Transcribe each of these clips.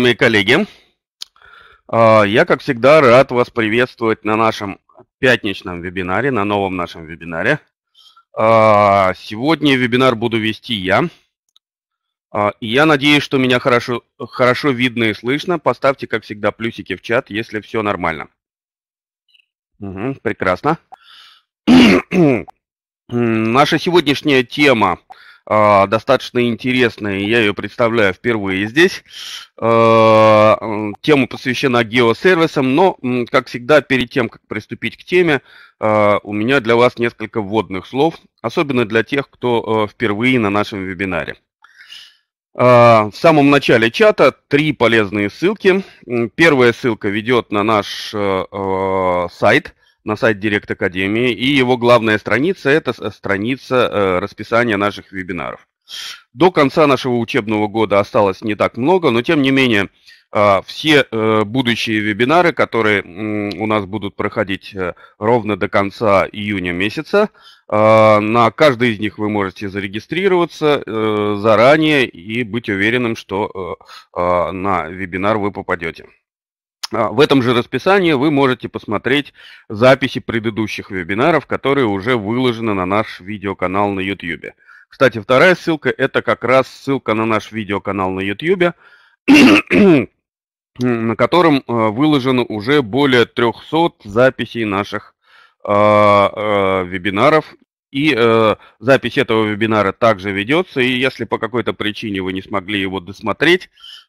мои коллеги, а, я, как всегда, рад вас приветствовать на нашем пятничном вебинаре, на новом нашем вебинаре. А, сегодня вебинар буду вести я. А, я надеюсь, что меня хорошо, хорошо видно и слышно. Поставьте, как всегда, плюсики в чат, если все нормально. Угу, прекрасно. Наша сегодняшняя тема достаточно интересная, я ее представляю впервые здесь. А, тема посвящена геосервисам, но, как всегда, перед тем, как приступить к теме, а, у меня для вас несколько вводных слов, особенно для тех, кто впервые на нашем вебинаре. В самом начале чата три полезные ссылки. Первая ссылка ведет на наш сайт – на сайт Директ Академии, и его главная страница – это страница э, расписания наших вебинаров. До конца нашего учебного года осталось не так много, но тем не менее э, все э, будущие вебинары, которые у нас будут проходить ровно до конца июня месяца, на каждый из них вы можете зарегистрироваться заранее и быть уверенным, что на вебинар вы попадете. А, в этом же расписании вы можете посмотреть записи предыдущих вебинаров, которые уже выложены на наш видеоканал на YouTube. Кстати, вторая ссылка – это как раз ссылка на наш видеоканал на YouTube, на котором э, выложено уже более 300 записей наших а, э, вебинаров. И э, запись этого вебинара также ведется, и если по какой-то причине вы не смогли его досмотреть,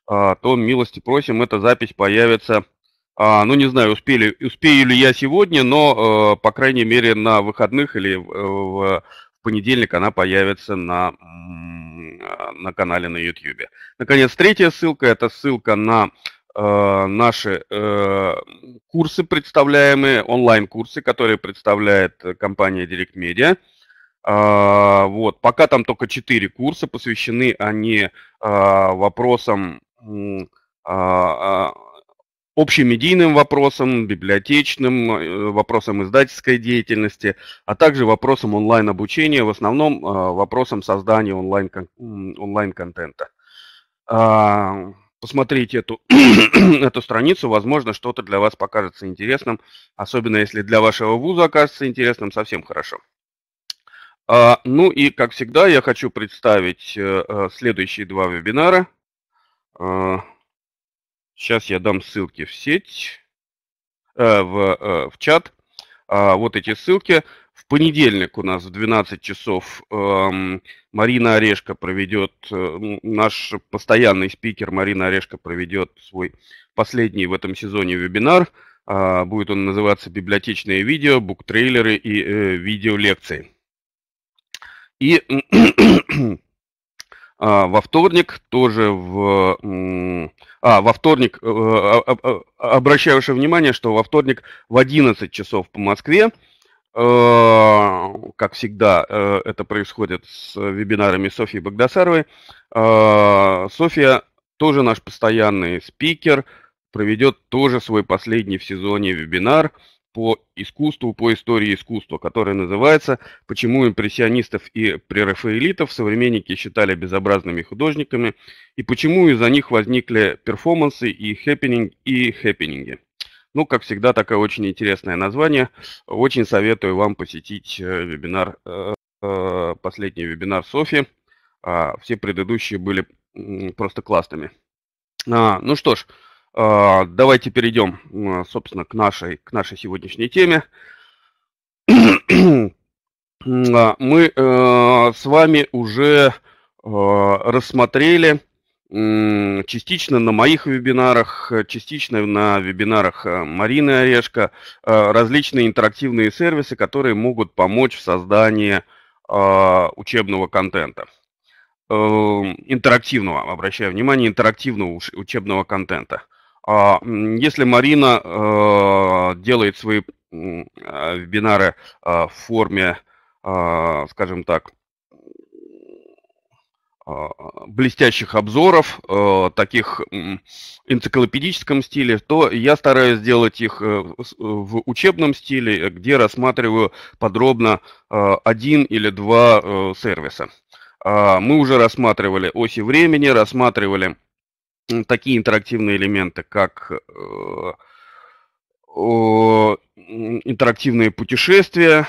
э, то милости просим, эта запись появится а, ну, не знаю, успели, успею ли я сегодня, но, э, по крайней мере, на выходных или в, в понедельник она появится на, на канале на YouTube. Наконец, третья ссылка – это ссылка на э, наши э, курсы, представляемые, онлайн-курсы, которые представляет компания Direct Media. Э, вот, пока там только четыре курса, посвящены они э, вопросам э, общемедийным вопросам, библиотечным, э, вопросам издательской деятельности, а также вопросам онлайн-обучения, в основном э, вопросам создания онлайн-контента. А, посмотрите эту, эту страницу, возможно, что-то для вас покажется интересным, особенно если для вашего вуза окажется интересным, совсем хорошо. А, ну и, как всегда, я хочу представить э, следующие два вебинара. Сейчас я дам ссылки в сеть, э, в, э, в чат. А, вот эти ссылки. В понедельник у нас в 12 часов э, Марина Орешко проведет, э, наш постоянный спикер Марина Орешко проведет свой последний в этом сезоне вебинар. А, будет он называться «Библиотечные видео, буктрейлеры и э, видеолекции». И во вторник тоже в... А, во вторник, э, а, обращаю ваше внимание, что во вторник в 11 часов по Москве, как всегда э, это происходит с вебинарами Софьи Богдасаровой, Софья тоже наш постоянный спикер, проведет тоже свой последний в сезоне вебинар – по искусству, по истории искусства, которая называется «Почему импрессионистов и прерафаэлитов современники считали безобразными художниками и почему из-за них возникли перформансы и хэппенинг и хэппенинги». Ну, как всегда, такое очень интересное название. Очень советую вам посетить э, вебинар, э, э, последний вебинар Софи. А, все предыдущие были просто классными. А, ну что ж, давайте перейдем, собственно, к нашей, к нашей сегодняшней теме. А, мы э, с вами уже э, рассмотрели частично на моих вебинарах, частично на вебинарах э, Марины Орешко различные интерактивные сервисы, которые могут помочь в создании учебного контента. Интерактивного, обращаю внимание, интерактивного учебного контента. А, если Марина э, делает свои а, вебинары а, в форме, скажем так, блестящих обзоров, э, таких энциклопедическом стиле, то я стараюсь сделать их э, в учебном стиле, где рассматриваю подробно один или два сервиса. Мы уже рассматривали оси времени, рассматривали такие интерактивные элементы, как интерактивные путешествия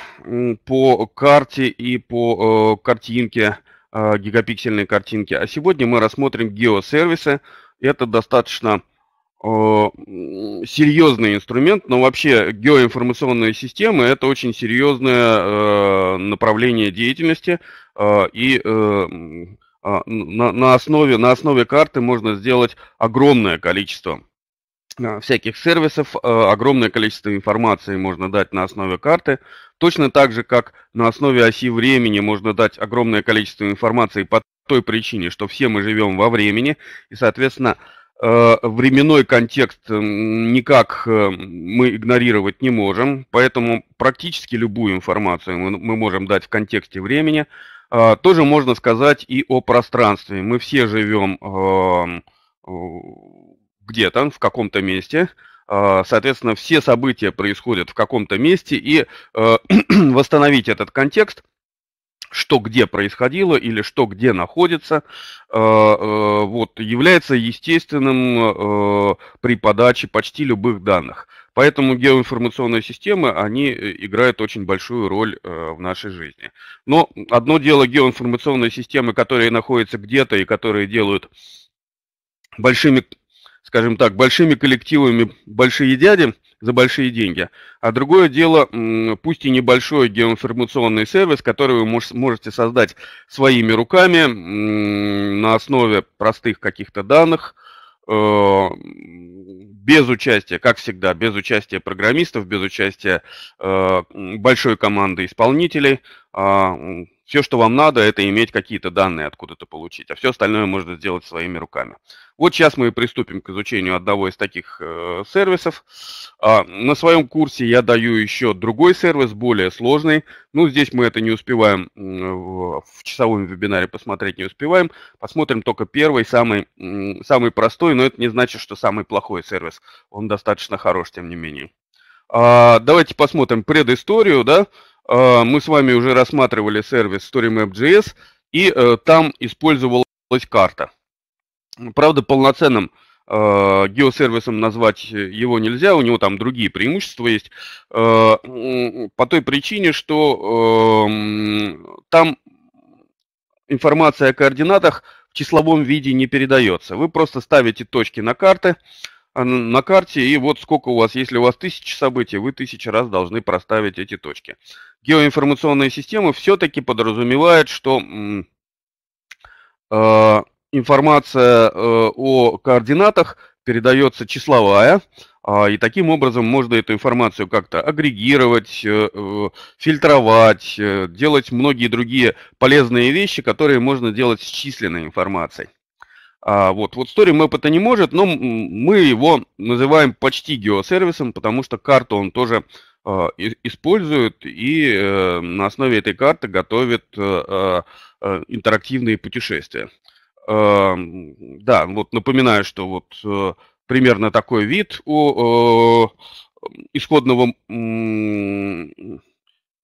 по карте и по картинке, гигапиксельной картинке. А сегодня мы рассмотрим геосервисы. Это достаточно серьезный инструмент, но вообще геоинформационные системы это очень серьезное э, направление деятельности, э, и э, а, на, на, основе, на основе карты можно сделать огромное количество всяких сервисов, огромное количество информации можно дать на основе карты, точно так же, как на основе оси времени можно дать огромное количество информации по той причине, что все мы живем во времени, и, соответственно, временной контекст никак э, мы игнорировать не можем, поэтому практически любую информацию мы можем дать в контексте времени. Э, тоже можно сказать и о пространстве. Мы все живем где-то, в каком-то месте. Соответственно, все события происходят в каком-то месте, и восстановить этот контекст – что где происходило или что где находится, э, э, вот, является естественным э, при подаче почти любых данных. Поэтому геоинформационные системы, они играют очень большую роль в нашей жизни. Но одно дело геоинформационные системы, которые находятся где-то и которые делают большими, скажем так, большими коллективами большие дяди, за большие деньги. А другое дело, пусть и небольшой геоинформационный сервис, который вы можете создать своими руками на основе простых каких-то данных, э, без участия, как всегда, без участия программистов, без участия э, большой команды исполнителей. Все, что вам надо, это иметь какие-то данные откуда-то получить, а все остальное можно сделать своими руками. Вот сейчас мы приступим к изучению одного из таких э, сервисов. А, на своем курсе я даю еще другой сервис, более сложный. Ну, здесь мы это не успеваем э, в часовом вебинаре посмотреть, не успеваем. Посмотрим только первый, самый, э, самый простой, но это не значит, что самый плохой сервис. Он достаточно хорош, тем не менее. А, давайте посмотрим предысторию, да. А, мы с вами уже рассматривали сервис StoryMap.js, и э, там использовалась карта. Правда, полноценным э, геосервисом назвать его нельзя, у него там другие преимущества есть, э, по той причине, что э, там информация о координатах в числовом виде не передается. Вы просто ставите точки на карты, на карте, и вот сколько у вас, если у вас тысяча событий, вы тысячу раз должны проставить эти точки. Геоинформационные системы все-таки подразумевают, что э, информация э, о координатах передается числовая, э, и таким образом можно эту информацию как-то агрегировать, э, э, фильтровать, э, делать многие другие полезные вещи, которые можно делать с численной информацией. А, вот, вот StoryMap это не может, но мы его называем почти геосервисом, потому что карту он тоже э, использует и э, на основе этой карты готовит э, э, интерактивные путешествия. Да, вот напоминаю, что вот примерно такой вид у исходного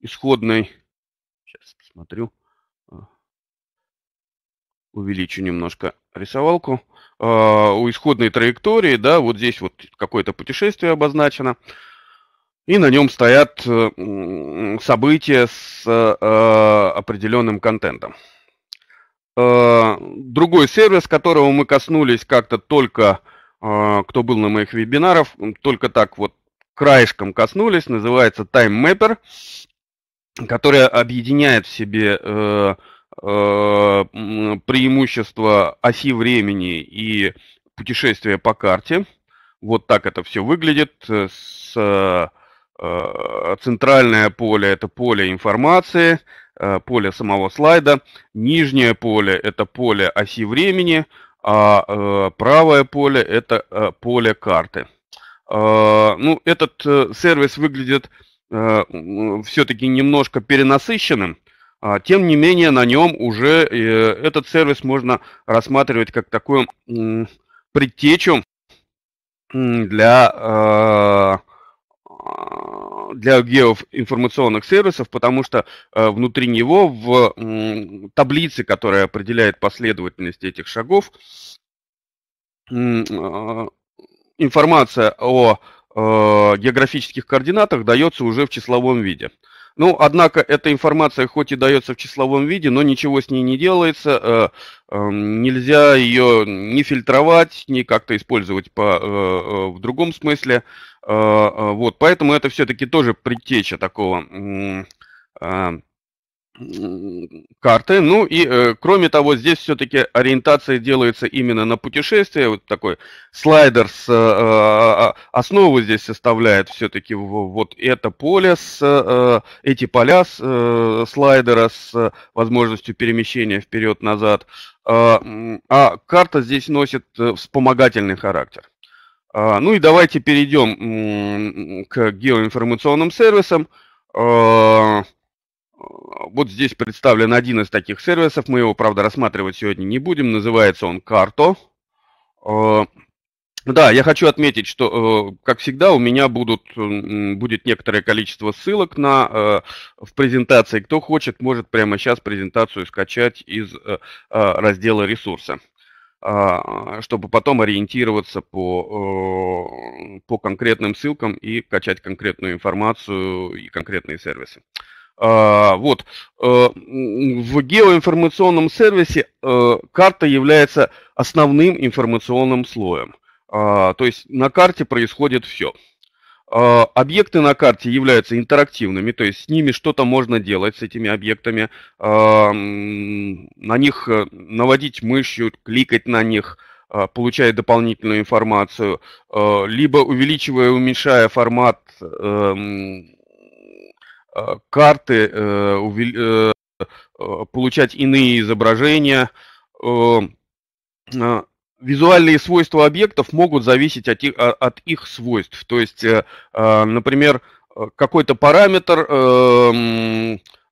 исходной. Сейчас посмотрю. Увеличу немножко рисовалку, а, у исходной траектории, да, вот здесь вот какое-то путешествие обозначено, и на нем стоят э, события с э, определенным контентом. Э, другой сервис, которого мы коснулись как-то только, кто был на моих вебинарах, только так вот краешком коснулись, называется Time Mapper, который объединяет в себе преимущество оси времени и путешествия по карте. Вот так это все выглядит. С, центральное поле это поле информации, э, поле самого слайда. Нижнее поле это поле оси времени, а правое поле это поле карты. Ну, этот сервис выглядит все-таки немножко перенасыщенным, а, тем не менее, на нем уже э, этот сервис можно рассматривать как такую предтечу для, э, для геоинформационных сервисов, потому что э, внутри него в таблице, которая определяет последовательность этих шагов, информация о географических координатах дается уже в числовом виде. Ну, однако эта информация хоть и дается в числовом виде, но ничего с ней не делается. Э, эм, нельзя ее не фильтровать, ни как-то использовать по, э, э, в другом смысле. Вот, поэтому это все-таки тоже предтеча такого карты. Ну и э, кроме того, здесь все-таки ориентация делается именно на путешествие. Вот такой слайдер с э, э, основу здесь составляет все-таки вот это поле с э, эти поля с, э, слайдера с возможностью перемещения вперед-назад. Э, а карта здесь носит э, вспомогательный характер. Э, ну и давайте перейдем к геоинформационным сервисам. Э, вот здесь представлен один из таких сервисов. Мы его, правда, рассматривать сегодня не будем. Называется он Карто. Э, да, я хочу отметить, что, э, как всегда, у меня будут, будет некоторое количество ссылок на, э, в презентации. Кто хочет, может прямо сейчас презентацию скачать из раздела ресурса чтобы потом ориентироваться по, по конкретным ссылкам и качать конкретную информацию и конкретные сервисы. А, вот. Э, в геоинформационном сервисе э, карта является основным информационным слоем. А, то есть на карте происходит все. А, объекты на карте являются интерактивными, то есть с ними что-то можно делать, с этими объектами. На них э, наводить мышью, кликать на них, получая дополнительную информацию, либо увеличивая, уменьшая формат карты, э, э, получать иные изображения. Визуальные свойства объектов могут зависеть от их, от их свойств. То есть, например, какой-то параметр,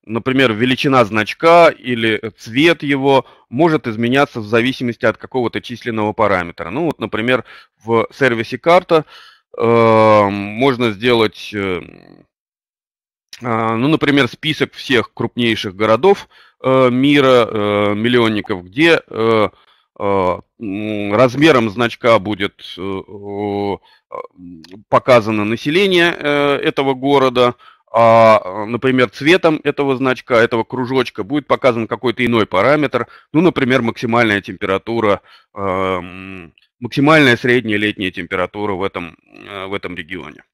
например, величина значка или цвет его может изменяться в зависимости от какого-то численного параметра. Ну вот, например, в сервисе карта можно сделать ну, например, список всех крупнейших городов э, мира, э, миллионников, где э, размером значка будет показано население этого города, а, например, цветом этого значка, этого кружочка будет показан какой-то иной параметр, ну, например, максимальная температура, максимальная средняя летняя температура в этом, в этом регионе.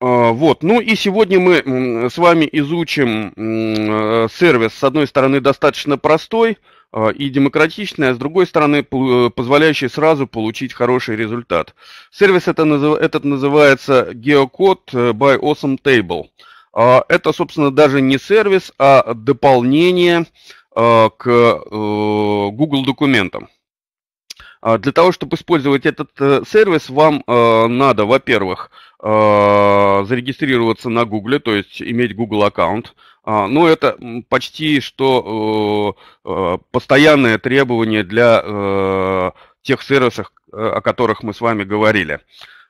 А, вот, ну и сегодня мы с вами изучим э, сервис, с одной стороны, достаточно простой а, и демократичный, а с другой стороны, позволяющий сразу получить хороший результат. Сервис это, этот называется GeoCode э, by Awesome Table. А, это, собственно, даже не сервис, а дополнение к э, Google документам. Для того, чтобы использовать этот сервис, вам надо, во-первых, Э, зарегистрироваться на Google, то есть иметь Google аккаунт. А, ну, это почти что э, э, постоянное требование для тех сервисов, о которых мы с вами говорили.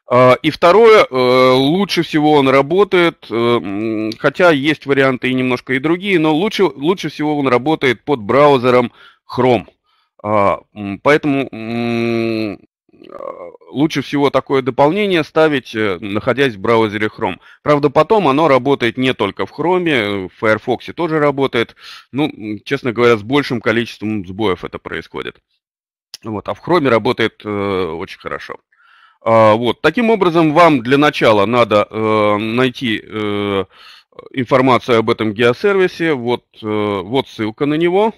А, и второе, лучше всего он работает, хотя есть варианты и немножко и другие, но лучше, лучше всего он работает под браузером Chrome. А, поэтому лучше всего такое дополнение ставить, э, находясь в браузере Chrome. Правда, потом оно работает не только в Chrome, в Firefox тоже работает. Ну, честно говоря, с большим количеством сбоев это происходит. Вот, а в Chrome работает э, очень хорошо. А, вот, таким образом, вам для начала надо э, найти э, информацию об этом геосервисе. Вот, э, вот ссылка на него.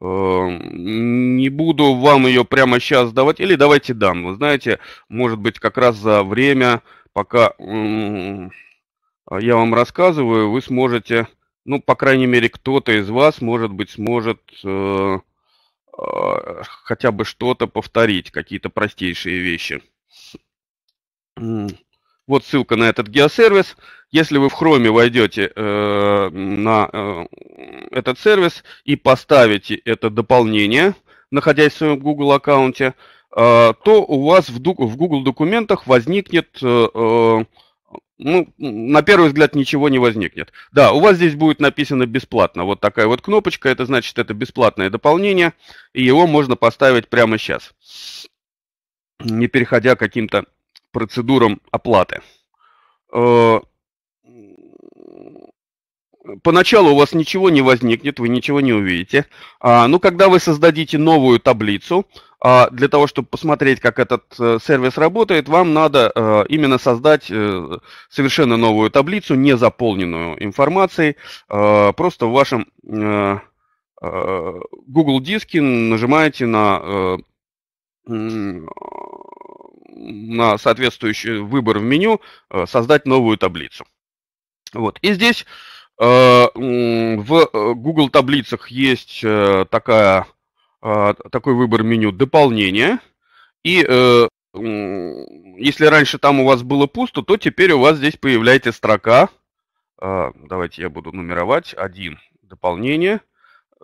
Эм, не буду вам ее прямо сейчас давать, или давайте дам. Вы знаете, может быть, как раз за время, пока я вам рассказываю, вы сможете, ну, по крайней мере, кто-то из вас, может быть, сможет э, э, хотя бы что-то повторить, какие-то простейшие вещи. Вот ссылка на этот геосервис. Если вы в Chrome войдете э, на э, этот сервис и поставите это дополнение, находясь в своем Google аккаунте, э, то у вас в, в Google документах возникнет э, э ну, на первый взгляд ничего не возникнет. Да, у вас здесь будет написано бесплатно. Вот такая вот кнопочка, это значит, это бесплатное дополнение, и его можно поставить прямо сейчас, не переходя каким-то процедурам оплаты. Э, поначалу у вас ничего не возникнет, вы ничего не увидите. А, но когда вы создадите новую таблицу, а, для того, чтобы посмотреть, как этот э, сервис работает, вам надо э, именно создать совершенно новую таблицу, не заполненную информацией. Просто в вашем Google диске нажимаете на на соответствующий выбор в меню создать новую таблицу. Вот. И здесь в Google таблицах есть такая такой выбор меню дополнение. И э, если раньше там у вас было пусто, то теперь у вас здесь появляется строка. Э, давайте я буду нумеровать. Один дополнение.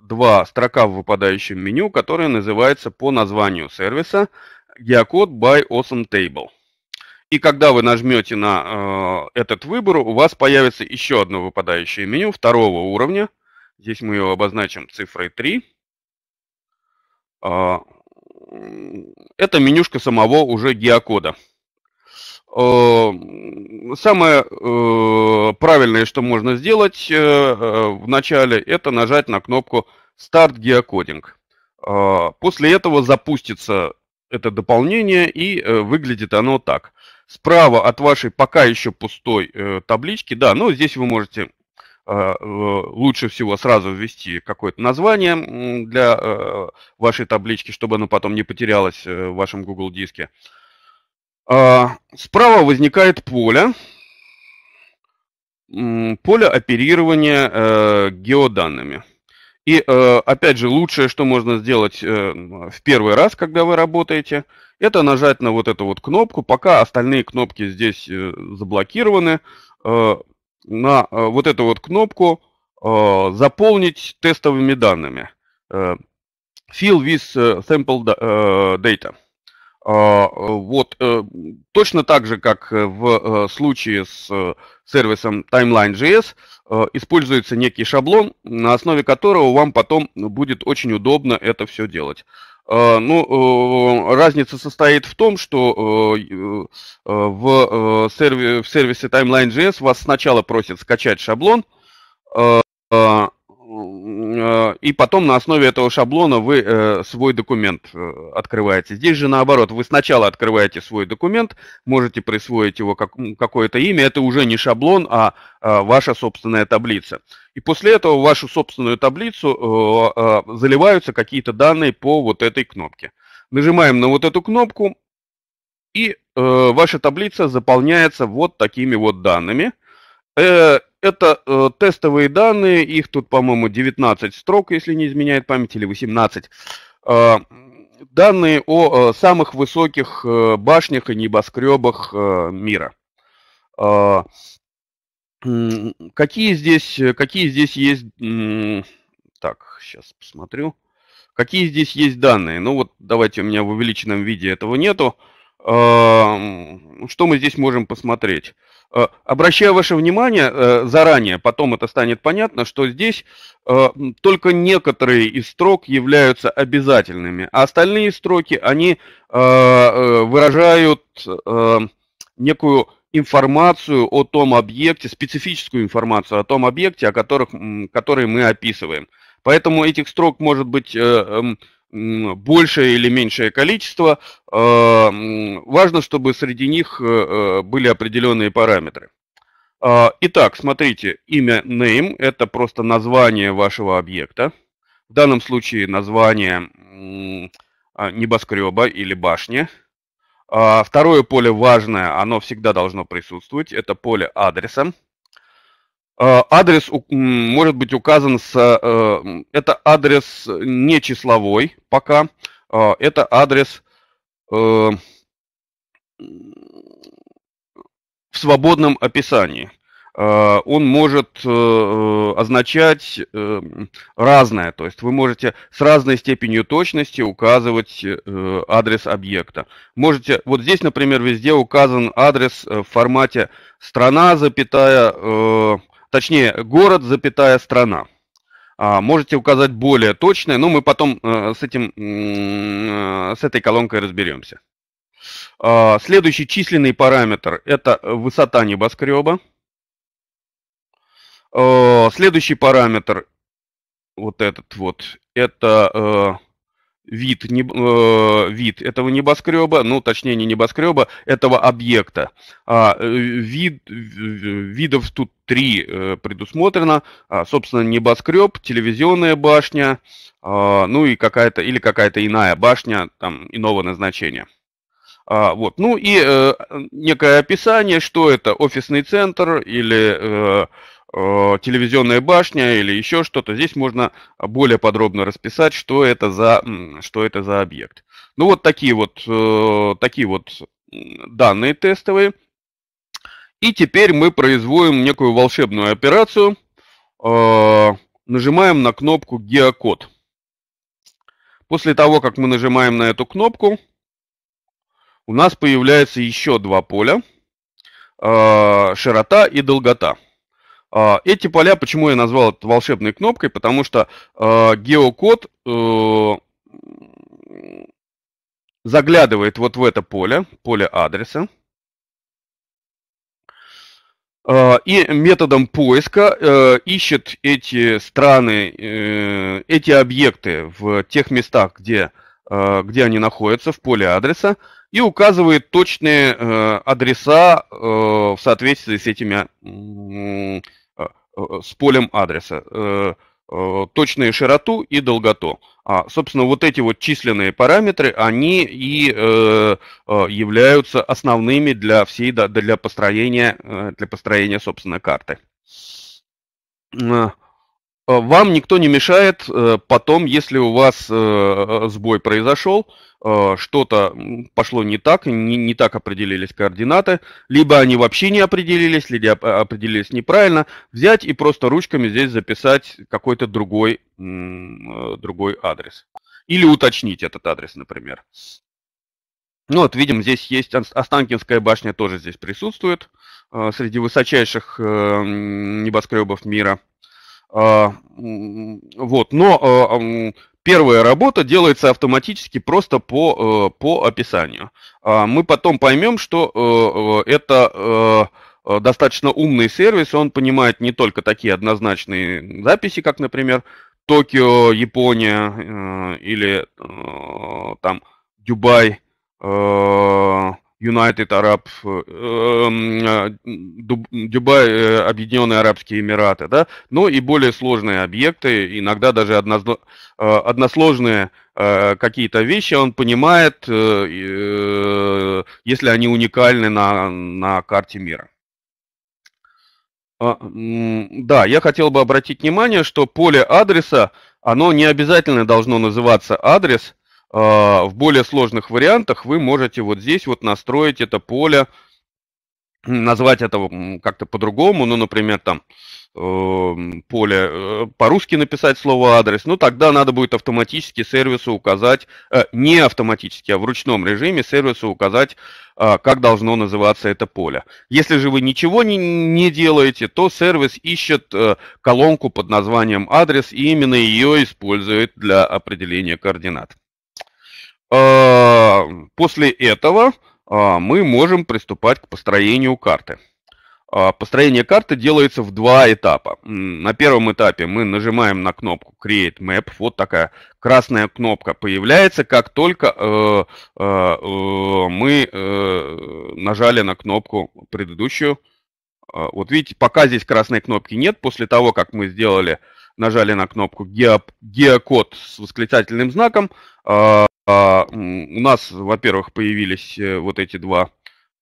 Два строка в выпадающем меню, которая называется по названию сервиса Geocode by Awesome Table. И когда вы нажмете на э, этот выбор, у вас появится еще одно выпадающее меню второго уровня. Здесь мы его обозначим цифрой 3. А, это менюшка самого уже геокода. А, самое э, правильное, что можно сделать э, э, в начале, это нажать на кнопку Start Geocoding. А, после этого запустится это дополнение и выглядит оно так. Справа от вашей пока еще пустой таблички, да, но здесь вы можете Э, лучше всего сразу ввести какое-то название для э, вашей таблички, чтобы оно потом не потерялось э, в вашем Google диске. А, справа возникает поле, поле оперирования геоданными. И опять же, лучшее, что можно сделать в первый раз, когда вы работаете, это нажать на вот эту вот кнопку, пока остальные кнопки здесь заблокированы, на э, вот эту вот кнопку э, «Заполнить тестовыми данными». Э, Fill with sample data. Вот точно так же, как в случае с сервисом Timeline.js, используется некий шаблон, на основе которого вам потом будет очень удобно это все делать. А, ну, разница состоит в том, что в, сервисе, Timeline.js вас сначала просят скачать шаблон, Э, и потом на основе этого шаблона вы э, свой документ э, открываете. Здесь же наоборот, вы сначала открываете свой документ, можете присвоить его как, какое-то имя, это уже не шаблон, а ваша собственная таблица. И после этого в вашу собственную таблицу заливаются какие-то данные по вот этой кнопке. Нажимаем на вот эту кнопку, и ваша таблица заполняется вот такими вот данными. Это э, тестовые данные, их тут, по-моему, 19 строк, если не изменяет память, или 18. Э, данные о э, самых высоких э, башнях и небоскребах э, мира. Э, какие здесь, какие здесь есть... Э, так, сейчас посмотрю. Какие здесь есть данные? Ну вот, давайте, у меня в увеличенном виде этого нету. Э, что мы здесь можем посмотреть? Э, обращаю ваше внимание э, заранее, потом это станет понятно, что здесь э, только некоторые из строк являются обязательными, а остальные строки, они выражают некую информацию о том объекте, специфическую информацию о том объекте, о которых, который мы описываем. Поэтому этих строк может быть эм, большее или меньшее количество. А, важно, чтобы среди них э, э, были определенные параметры. А, итак, смотрите, имя name – это просто название вашего объекта. В данном случае название а, небоскреба или башни. Второе поле важное, оно всегда должно присутствовать, это поле адреса. Э, адрес может быть указан с... Э, это адрес не числовой пока. Э, это адрес в свободном описании. он может означать разное. То есть вы можете с разной степенью точности указывать адрес объекта. Можете, вот здесь, например, везде указан адрес в формате страна, запятая, точнее, город, запятая, страна. А, можете указать более точное, но мы потом э, с, этим, э, с этой колонкой разберемся. А, следующий численный параметр – это высота небоскреба. А, следующий параметр, вот этот вот, это вид, не, э, вид этого небоскреба, ну, точнее, не небоскреба, этого объекта. А, э, вид, видов тут три э, предусмотрено. А, собственно, небоскреб, телевизионная башня, а, ну и какая-то, или какая-то иная башня, там, иного назначения. А, вот. Ну и э, некое описание, что это офисный центр или э, Э, телевизионная башня или еще что-то, здесь можно более подробно расписать, что это за, что это за объект. Ну вот такие вот, э, такие вот данные тестовые. И теперь мы производим некую волшебную операцию. Э, нажимаем на кнопку «Геокод». После того, как мы нажимаем на эту кнопку, у нас появляется еще два поля. Широта и долгота. А, эти поля, почему я назвал это волшебной кнопкой, потому что э, геокод э, заглядывает вот в это поле, поле адреса, э, и методом поиска э, ищет эти страны, э, эти объекты в тех местах, где, э, где они находятся, в поле адреса, и указывает точные э, адреса э, в соответствии с этими Э, с полем адреса, э, э, точную широту и долготу. А, собственно, вот эти вот численные параметры, они и являются основными для всей, для построения, для построения, собственно, карты. Вам никто не мешает потом, если у вас сбой произошел, Э, что-то пошло не так, не, не так определились координаты, либо они вообще не определились, либо определились неправильно, взять и просто ручками здесь записать какой-то другой, э, другой адрес. Или уточнить этот адрес, например. Ну вот, видим, здесь есть Останкинская башня, тоже здесь присутствует, э, среди высочайших небоскребов мира. Вот, но Первая работа делается автоматически просто по, э, по описанию. А мы потом поймем, что э, э, это достаточно умный сервис, он понимает не только такие однозначные записи, как, например, Токио, Япония или там Дубай, United Arab, Дубай, Объединенные Арабские Эмираты, да, но и более сложные объекты, иногда даже Э, односложные э, какие-то вещи, он понимает, э, если они уникальны на, на карте мира. А, да, я хотел бы обратить внимание, что поле адреса, оно не обязательно должно называться адрес. А, в более сложных вариантах вы можете вот здесь вот настроить это поле, назвать это как-то по-другому, ну, например, там Эм, поле, э, по-русски написать слово адрес, ну тогда надо будет автоматически сервису указать, э, не автоматически, а в ручном режиме сервису указать, э, как должно называться это поле. Если же вы ничего не, не делаете, то сервис ищет колонку под названием адрес и именно ее использует для определения координат. После этого мы можем приступать к построению карты. А, построение карты делается в два этапа. На первом этапе мы нажимаем на кнопку Create Map. Вот такая красная кнопка появляется, как только э, э, э, мы нажали на кнопку предыдущую. А, вот видите, пока здесь красной кнопки нет. После того, как мы сделали, нажали на кнопку геокод с восклицательным знаком, у нас, во-первых, появились э, вот эти два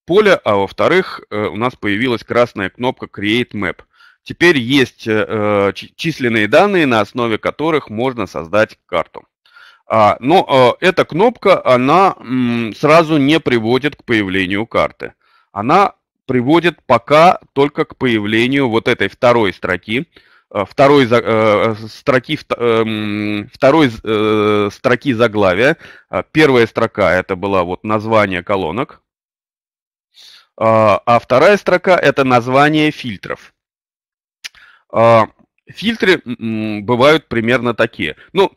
поля, а во-вторых, э, у нас появилась красная кнопка Create Map. Теперь есть э, численные данные, на основе которых можно создать карту. А, но эта кнопка, она сразу не приводит к появлению карты. Она приводит пока только к появлению вот этой второй строки, второй э, строки, э, второй э, строки заглавия. А, первая строка это была вот название колонок, а, вторая строка это название фильтров. Фильтры бывают примерно такие. Ну,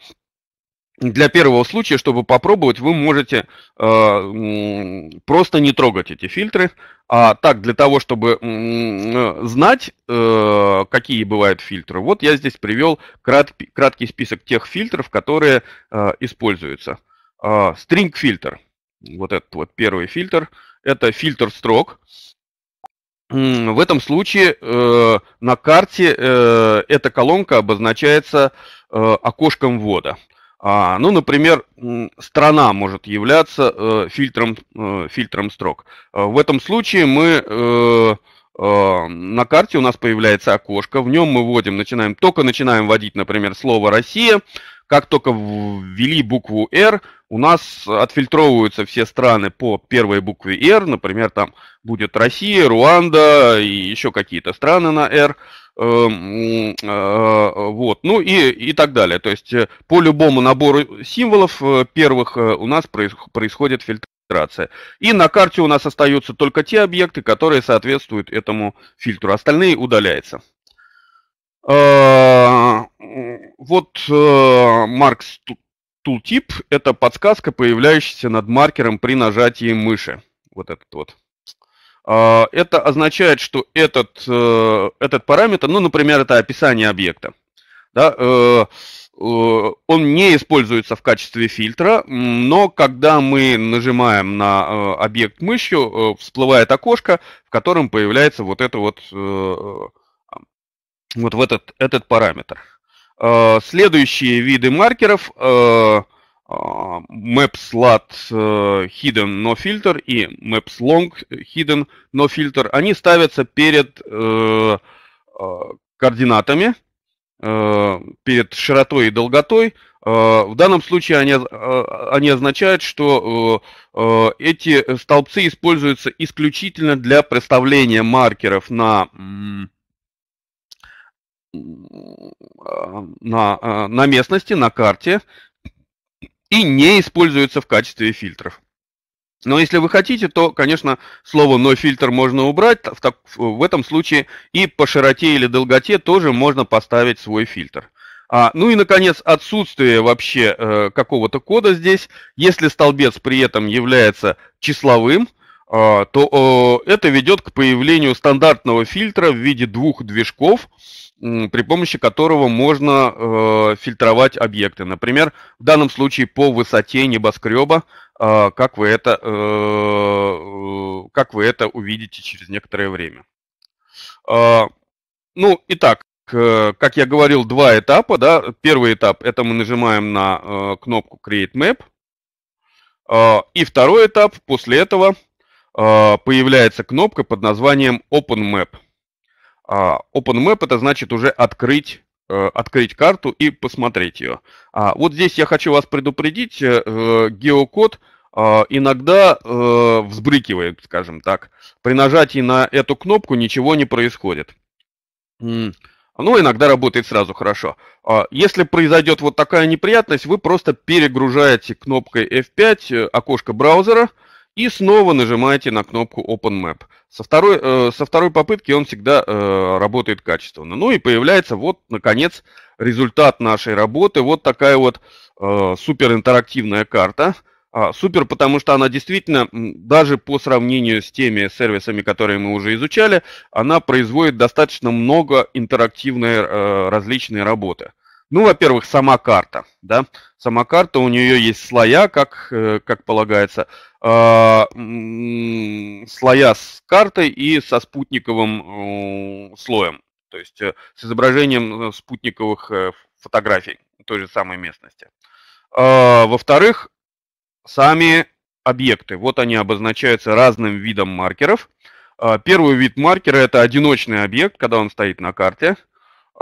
для первого случая, чтобы попробовать, вы можете э, просто не трогать эти фильтры. А так, для того, чтобы э, знать, э, какие бывают фильтры, вот я здесь привел крат, краткий список тех фильтров, которые э, используются. Э, string фильтр, вот этот вот первый фильтр, это фильтр строк. В этом случае на карте эта колонка обозначается окошком ввода. А, ну, например, страна может являться э, фильтром, э, фильтром строк. Э, в этом случае мы э, э, на карте у нас появляется окошко, в нем мы вводим, начинаем, только начинаем вводить, например, слово «Россия», как только ввели букву R, у нас отфильтровываются все страны по первой букве R, например, там будет Россия, Руанда и еще какие-то страны на э, вот, ну и, и так далее. То есть э, по любому набору символов э, первых у нас происходит фильтрация. И на карте у нас остаются только те объекты, которые соответствуют этому фильтру. Остальные удаляются. Вот Marks Tooltip – это подсказка, появляющаяся над маркером при нажатии мыши. Вот этот вот. А, это означает, что этот, э, этот параметр, ну, например, это описание объекта, да, э, э, он не используется в качестве фильтра, но когда мы нажимаем на объект мышью, всплывает окошко, в котором появляется вот это вот, вот в этот, этот параметр. Следующие виды маркеров maps lat э, hidden no filter и maps long hidden no filter, они ставятся перед э, э, координатами, перед широтой и долготой. В данном случае они, они означают, что эти столбцы используются исключительно для проставления маркеров на, на, на местности, на карте, и не используются в качестве фильтров. Но если вы хотите, то, конечно, слово «но фильтр» можно убрать. В, так, в этом случае и по широте или долготе тоже можно поставить свой фильтр. А, ну и, наконец, отсутствие вообще э, какого-то кода здесь. Если столбец при этом является числовым, э, то э, это ведет к появлению стандартного фильтра в виде двух движков – при помощи которого можно э, фильтровать объекты. Например, в данном случае по высоте небоскреба, э, как, вы это, э, как вы это увидите через некоторое время. Э, ну, итак, э, как я говорил, два этапа. Да? Первый этап – это мы нажимаем на э, кнопку Create Map. Э, и второй этап, после этого э, появляется кнопка под названием Open Map – OpenMap это значит уже открыть э, открыть карту и посмотреть ее. А, вот здесь я хочу вас предупредить, э, э, геокод а, иногда взбрыкивает, скажем так. При нажатии на эту кнопку ничего не происходит. Ну, иногда работает сразу хорошо. Если произойдет вот такая неприятность, вы просто перегружаете кнопкой F5 окошко браузера и снова нажимаете на кнопку OpenMap. Со второй, э, со второй попытки он всегда э, работает качественно. Ну и появляется вот, наконец, результат нашей работы. Вот такая вот э, супер интерактивная карта. А, супер, потому что она действительно, даже по сравнению с теми сервисами, которые мы уже изучали, она производит достаточно много интерактивной э, различной работы. Ну, во-первых, сама карта, да, сама карта, у нее есть слоя, как, э, как полагается, э, слоя с картой и со спутниковым слоем, то есть э, с изображением э, спутниковых фотографий той же самой местности. Э, во-вторых, сами объекты, вот они обозначаются разным видом маркеров. Э, первый вид маркера это одиночный объект, когда он стоит на карте –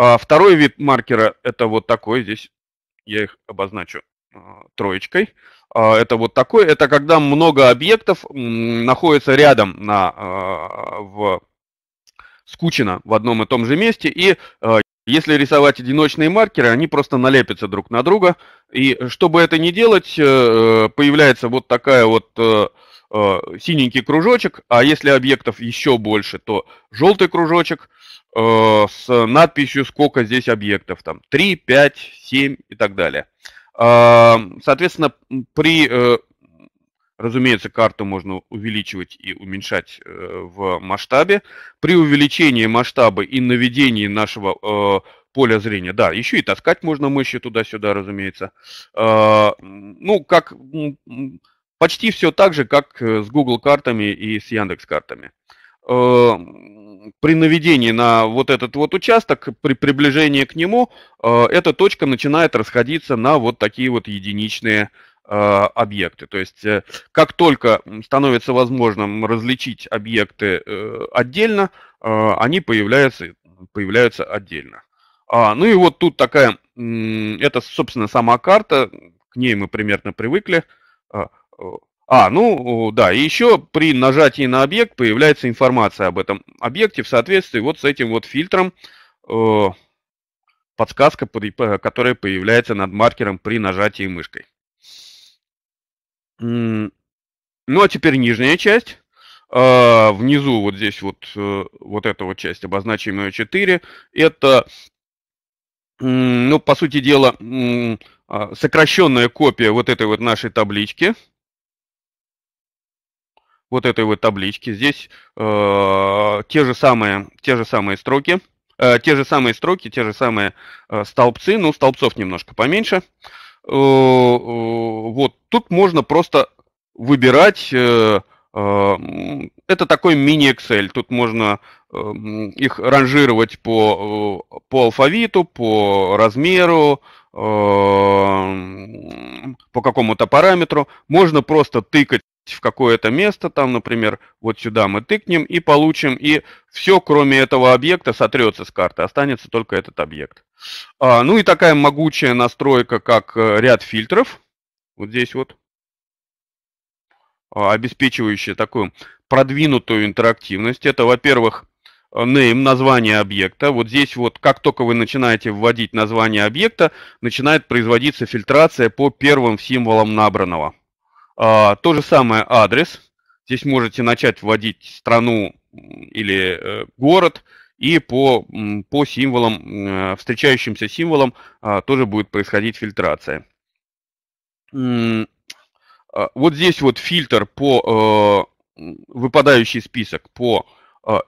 а второй вид маркера это вот такой, здесь. Я их обозначу троечкой. Это вот такой, это когда много объектов находится рядом на, в, скучено в одном и том же месте, и если рисовать одиночные маркеры, они просто налепятся друг на друга. И чтобы это не делать, появляется вот такая вот э, синенький кружочек, а если объектов еще больше, то желтый кружочек э, с надписью, сколько здесь объектов, там 3, 5, 7 и так далее. Э, соответственно, при, э, разумеется, карту можно увеличивать и уменьшать э, в масштабе. При увеличении масштаба и наведении нашего поля зрения. Да, еще и таскать можно мышью туда-сюда, разумеется. Э, ну, как Почти все так же, как с Google картами и с Яндекс картами. Э, при наведении на вот этот вот участок, при приближении к нему, э, эта точка начинает расходиться на вот такие вот единичные объекты. То есть, как только становится возможным различить объекты отдельно, они появляются, появляются отдельно. А, ну и вот тут такая, это, собственно, сама карта, к ней мы примерно привыкли. А, ну да, и еще при нажатии на объект появляется информация об этом объекте в соответствии вот с этим вот фильтром, э, подсказка, которая появляется над маркером при нажатии мышкой. Ну а теперь нижняя часть. Э, внизу вот здесь вот, э, вот эта вот часть, обозначим ее 4, это, ну, по сути дела, а, сокращенная копия вот этой вот нашей таблички вот этой вот таблички. Здесь э, те, же самые, те же самые строки, э, те же самые строки, те же самые э, столбцы, ну, столбцов немножко поменьше. Э, э, вот, тут можно просто выбирать, э, э, это такой мини-Excel, тут можно э, их ранжировать по, э, по алфавиту, по размеру, по какому-то параметру. Можно просто тыкать в какое-то место, там, например, вот сюда мы тыкнем и получим, и все, кроме этого объекта, сотрется с карты, останется только этот объект. А, ну и такая могучая настройка, как э, ряд фильтров, вот здесь вот, а, обеспечивающая такую продвинутую интерактивность. Это, во-первых, name, название объекта. Вот здесь вот, как только вы начинаете вводить название объекта, начинает производиться фильтрация по первым символам набранного. А, то же самое адрес. Здесь можете начать вводить страну или э, город, и по, по символам, э, встречающимся символам а, тоже будет происходить фильтрация. А, вот здесь вот фильтр по э, выпадающий список по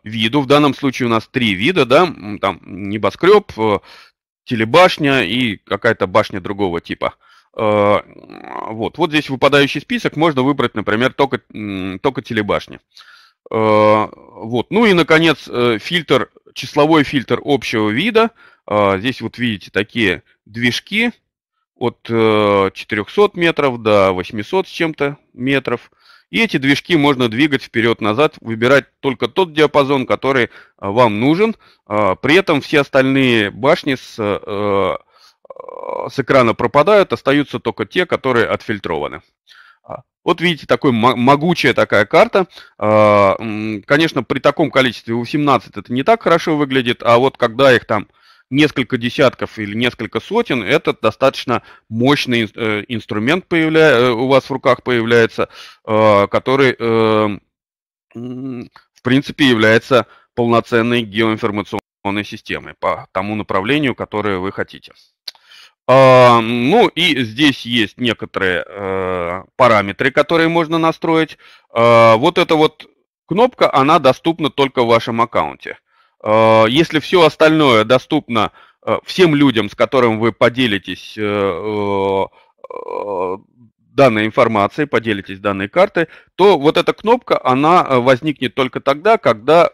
виду. В данном случае у нас три вида, да, там небоскреб, телебашня и какая-то башня другого типа. Вот, вот здесь выпадающий список, можно выбрать, например, только, только телебашни. Э, вот, ну и, наконец, э, фильтр, числовой фильтр общего вида. Здесь вот видите такие движки от 400 метров до 800 с чем-то метров. И эти движки можно двигать вперед-назад, выбирать только тот диапазон, который вам нужен. При этом все остальные башни с с экрана пропадают, остаются только те, которые отфильтрованы. А, вот видите, такой могучая такая карта. А, конечно, при таком количестве у 17 это не так хорошо выглядит, а вот когда их там несколько десятков или несколько сотен, это достаточно мощный э, инструмент появля... Э, у вас в руках появляется, а, который, э, в принципе, является полноценной геоинформационной системой по тому направлению, которое вы хотите. А, ну и здесь есть некоторые э, параметры, которые можно настроить. А, вот эта вот кнопка, она доступна только в вашем аккаунте. А, если все остальное доступно э, всем людям, с которым вы поделитесь э, данной информацией, поделитесь данной картой, то вот эта кнопка, она возникнет только тогда, когда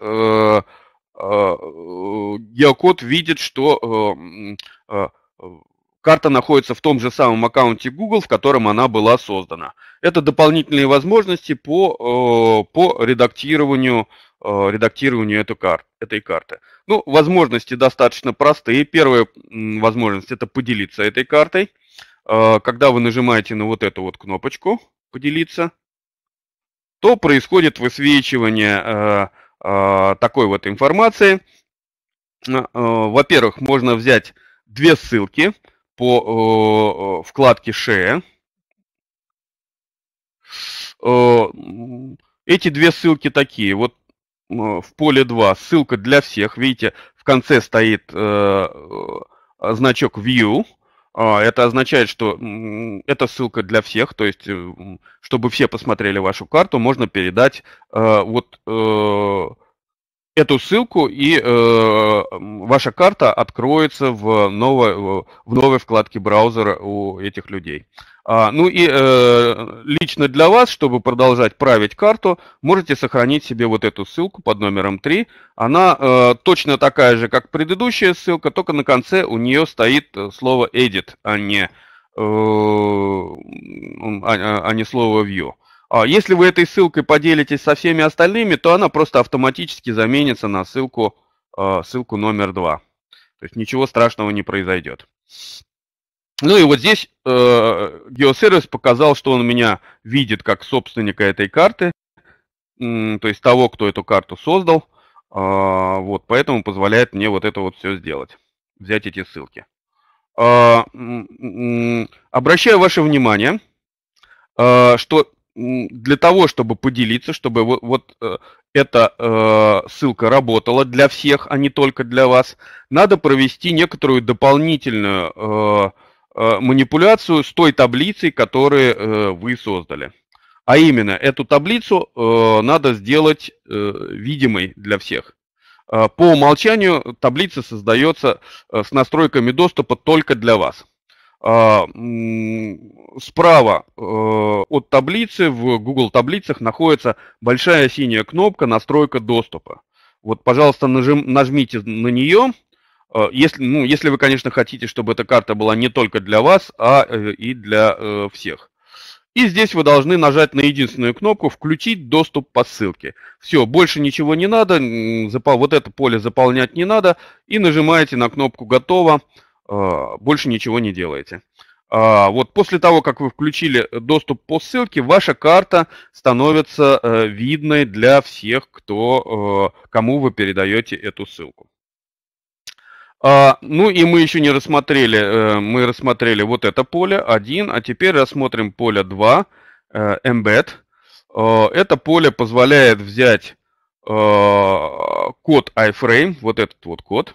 геокод видит, что Карта находится в том же самом аккаунте Google, в котором она была создана. Это дополнительные возможности по, э, по редактированию, э, редактированию эту кар, этой карты. Ну, возможности достаточно простые. Первая возможность – это поделиться этой картой. когда вы нажимаете на вот эту вот кнопочку «Поделиться», то происходит высвечивание такой вот информации. Во-первых, можно взять две ссылки по вкладке «Share», эти две ссылки такие. Вот в поле 2 ссылка для всех. Видите, в конце стоит э, э, значок View. А, это означает, что это ссылка для всех, то есть, э, чтобы все посмотрели вашу карту, можно передать вот эту ссылку, и ваша карта откроется в новой, в новой вкладке браузера у этих людей. А, ну и э, лично для вас, чтобы продолжать править карту, можете сохранить себе вот эту ссылку под номером 3. Она э, точно такая же, как предыдущая ссылка, только на конце у нее стоит э, слово edit, а не, э, а, а не слово view. А если вы этой ссылкой поделитесь со всеми остальными, то она просто автоматически заменится на ссылку, э, ссылку номер 2. То есть ничего страшного не произойдет. Ну и вот здесь э, геосервис показал, что он меня видит как собственника этой карты, то есть того, кто эту карту создал. Э, вот, поэтому позволяет мне вот это вот все сделать, взять эти ссылки. Обращаю ваше внимание, что для того, чтобы поделиться, чтобы вот, вот э, эта э, ссылка работала для всех, а не только для вас, надо провести некоторую дополнительную э, Э, манипуляцию с той таблицей, которую э, вы создали. А именно, эту таблицу э, надо сделать видимой для всех. По умолчанию таблица создается с настройками доступа только для вас. Справа от таблицы в Google таблицах находится большая синяя кнопка «Настройка доступа». Вот, пожалуйста, нажим, нажмите на нее, Э, если, ну, если вы, конечно, хотите, чтобы эта карта была не только для вас, а э, и для э, всех. И здесь вы должны нажать на единственную кнопку «Включить доступ по ссылке». Все, больше ничего не надо, вот это поле заполнять не надо. И нажимаете на кнопку «Готово», больше ничего не делаете. А, вот после того, как вы включили доступ по ссылке, ваша карта становится видной для всех, кто, кому вы передаете эту ссылку. А, ну и мы еще не рассмотрели, э, мы рассмотрели вот это поле 1, а теперь рассмотрим поле 2, э, embed. Э, это поле позволяет взять э, код iframe, вот этот вот код,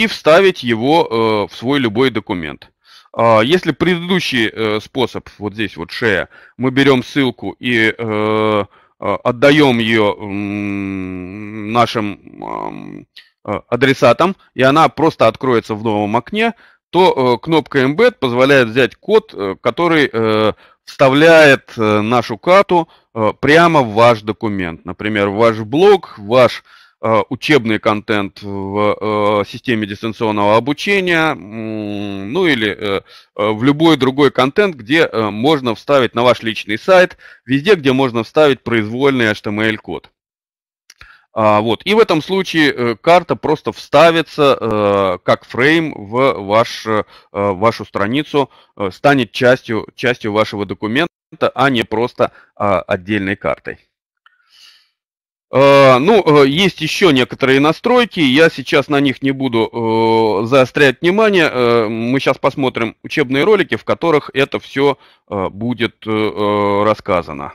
и вставить его э, в свой любой документ. Э, если предыдущий э, способ, вот здесь вот share, мы берем ссылку и э, отдаем ее нашим адресатам, и она просто откроется в новом окне, то кнопка Embed позволяет взять код, который вставляет нашу карту прямо в ваш документ. Например, в ваш блог, в ваш учебный контент в э, системе дистанционного обучения, ну или э, в любой другой контент, где можно вставить на ваш личный сайт, везде, где можно вставить произвольный HTML-код. А, вот. И в этом случае карта просто вставится как фрейм в ваш, вашу страницу, станет частью, частью вашего документа, а не просто а, отдельной картой. Э, ну, э, есть еще некоторые настройки, я сейчас на них не буду э, заострять внимание. Мы сейчас посмотрим учебные ролики, в которых это все будет рассказано.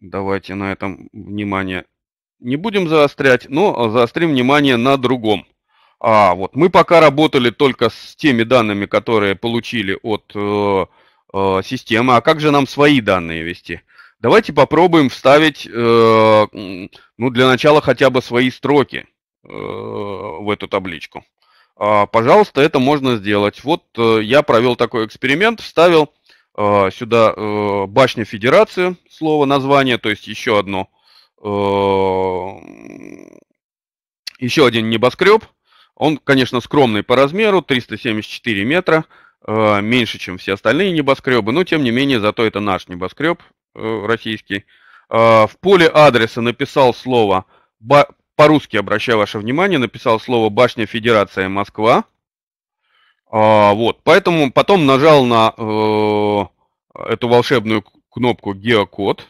Давайте на этом внимание не будем заострять, но заострим внимание на другом. А, вот, мы пока работали только с теми данными, которые получили от системы. А как же нам свои данные вести? Давайте попробуем вставить, э, ну, для начала хотя бы свои строки э, в эту табличку. А, пожалуйста, это можно сделать. Вот э, я провел такой эксперимент, вставил сюда башня Федерации, слово, название, то есть еще одно, еще один небоскреб. Он, конечно, скромный по размеру, 374 метра, меньше, чем все остальные небоскребы, но тем не менее, зато это наш небоскреб, Э, российский, а, в поле адреса написал слово, по-русски обращаю ваше внимание, написал слово «Башня Федерация Москва». А, вот, поэтому потом нажал на э, эту волшебную кнопку геокод.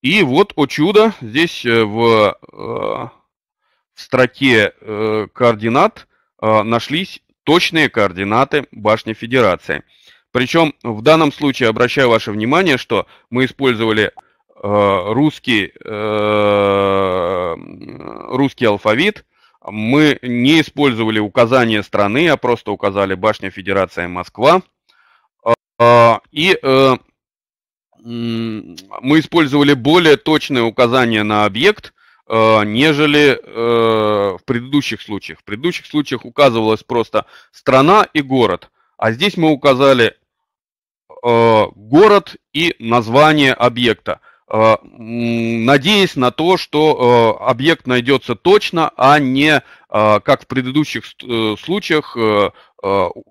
И вот, о чудо, здесь э, в, э, в строке э, координат э, нашлись точные координаты башни Федерации. Причем в данном случае обращаю ваше внимание, что мы использовали э, русский, э, русский алфавит, мы не использовали указание страны, а просто указали башня Федерация Москва. А, и э, мы использовали более точное указание на объект, э, нежели э, в предыдущих случаях. В предыдущих случаях указывалась просто страна и город, а здесь мы указали город и название объекта. Э, надеясь на то, что э, объект найдется точно, а не э, как в предыдущих случаях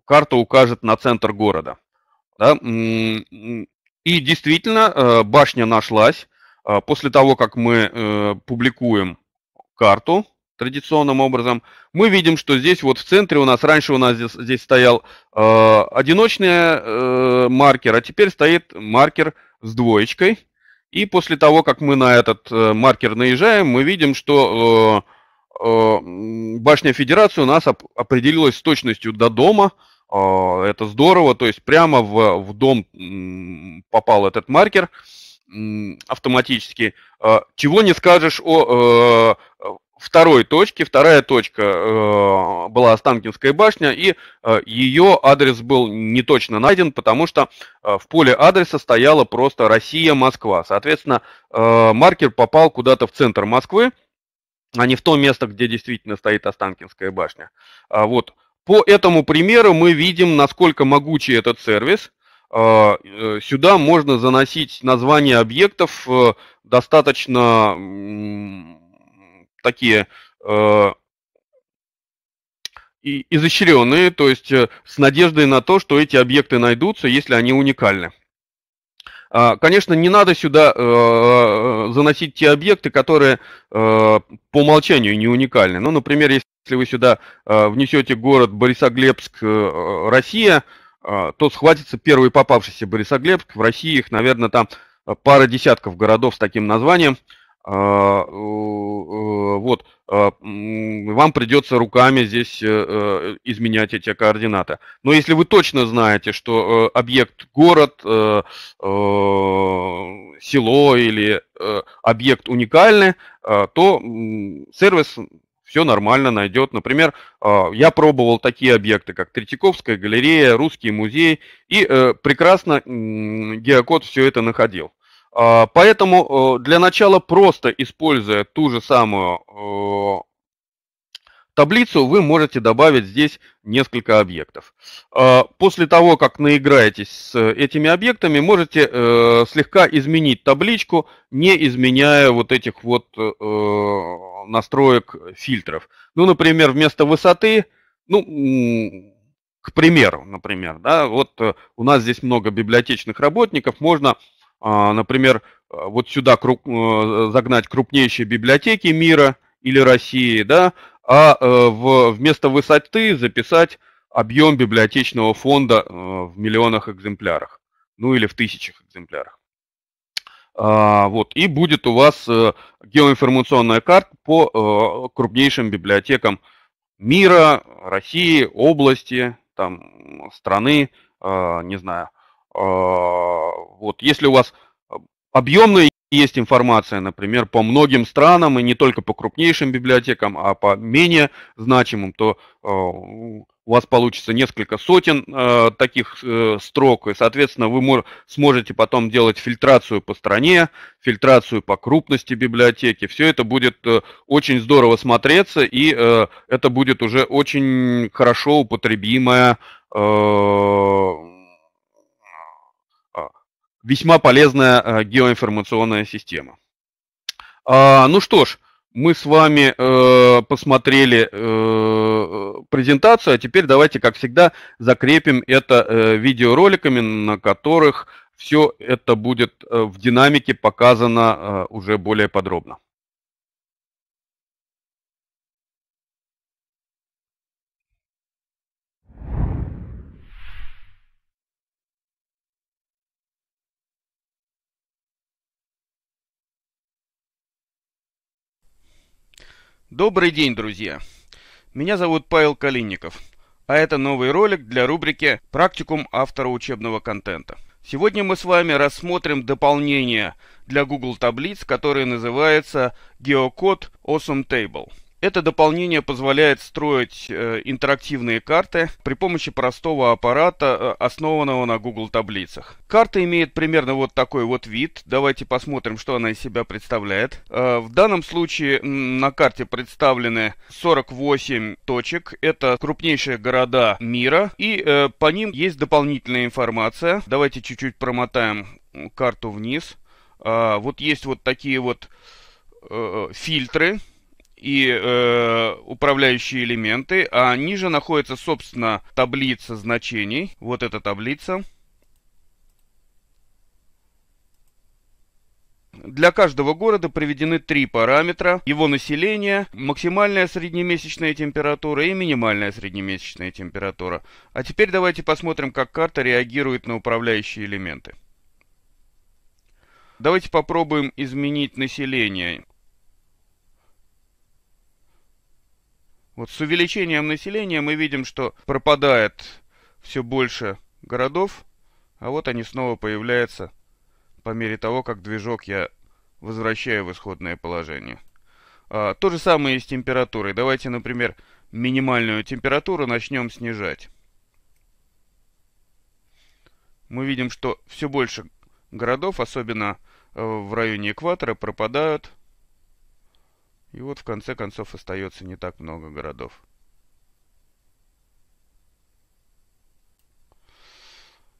карта укажет на центр города. Да? И действительно, башня нашлась. После того, как мы публикуем карту традиционным образом, мы видим, что здесь вот в центре у нас, раньше у нас здесь, здесь стоял одиночный маркер, а теперь стоит маркер с двоечкой. И после того, как мы на этот э, маркер наезжаем, мы видим, что э, э, башня Федерации у нас определилась с точностью до дома. Это здорово, то есть прямо в, в дом попал этот маркер автоматически. Чего не скажешь о второй точки. Вторая точка э, была Останкинская башня, и э, ее адрес был не точно найден, потому что э, в поле адреса стояла просто Россия-Москва. Соответственно, э, маркер попал куда-то в центр Москвы, а не в то место, где действительно стоит Останкинская башня. А вот по этому примеру мы видим, насколько могучий этот сервис. Э, э, сюда можно заносить названия объектов э, достаточно такие э, изощренные, то есть э, с надеждой на то, что эти объекты найдутся, если они уникальны. А, конечно, не надо сюда э, заносить те объекты, которые э, по умолчанию не уникальны. Ну, например, если вы сюда э, внесете город Борисоглебск, э, Россия, э, то схватится первый попавшийся Борисоглебск. В России их, наверное, там пара десятков городов с таким названием. А, вот, а, вам придется руками здесь э, э, изменять эти координаты. Но если вы точно знаете, что э, объект город, село или объект уникальный, то сервис все нормально найдет. Например, я пробовал такие объекты, как Третьяковская галерея, Русский музей, и прекрасно геокод все это находил. А, поэтому э, для начала просто используя ту же самую э, таблицу, вы можете добавить здесь несколько объектов. А, после того, как наиграетесь с этими объектами, можете э, слегка изменить табличку, не изменяя вот этих вот настроек фильтров. Ну, например, вместо высоты, ну, к примеру, например, да, вот у нас здесь много библиотечных работников, можно например, а, вот сюда круп, э, загнать крупнейшие библиотеки мира или России, да, а э, в, вместо высоты записать объем библиотечного фонда э, в миллионах экземплярах, ну или в тысячах экземплярах. А, вот, и будет у вас геоинформационная карта по крупнейшим библиотекам мира, России, области, там, страны, не знаю, а, вот, если у вас объемная есть информация, например, по многим странам, и не только по крупнейшим библиотекам, а по менее значимым, то а, у вас получится несколько сотен э, таких э, строк, и, соответственно, вы сможете потом делать фильтрацию по стране, фильтрацию по крупности библиотеки. Все это будет э, очень здорово смотреться, и э, это будет уже очень хорошо употребимая э, весьма полезная э, геоинформационная система. А, ну что ж, мы с вами э, посмотрели э, презентацию, а теперь давайте, как всегда, закрепим это видеороликами, на которых все это будет в динамике показано уже более подробно. Добрый день, друзья! Меня зовут Павел Калинников, а это новый ролик для рубрики «Практикум автора учебного контента». Сегодня мы с вами рассмотрим дополнение для Google таблиц, которое называется GeoCode Awesome Table – это дополнение позволяет строить э, интерактивные карты при помощи простого аппарата, э, основанного на Google таблицах. Карта имеет примерно вот такой вот вид. Давайте посмотрим, что она из себя представляет. Э, в данном случае на карте представлены 48 точек. Это крупнейшие города мира. И э, по ним есть дополнительная информация. Давайте чуть-чуть промотаем карту вниз. Э, вот есть вот такие вот э, фильтры и э, управляющие элементы, а ниже находится, собственно, таблица значений. Вот эта таблица. Для каждого города приведены три параметра. Его население, максимальная среднемесячная температура и минимальная среднемесячная температура. А теперь давайте посмотрим, как карта реагирует на управляющие элементы. Давайте попробуем изменить население. Вот с увеличением населения мы видим, что пропадает все больше городов, а вот они снова появляются по мере того, как движок я возвращаю в исходное положение. А, то же самое и с температурой. Давайте, например, минимальную температуру начнем снижать. Мы видим, что все больше городов, особенно э, в районе экватора, пропадают. И вот в конце концов остается не так много городов.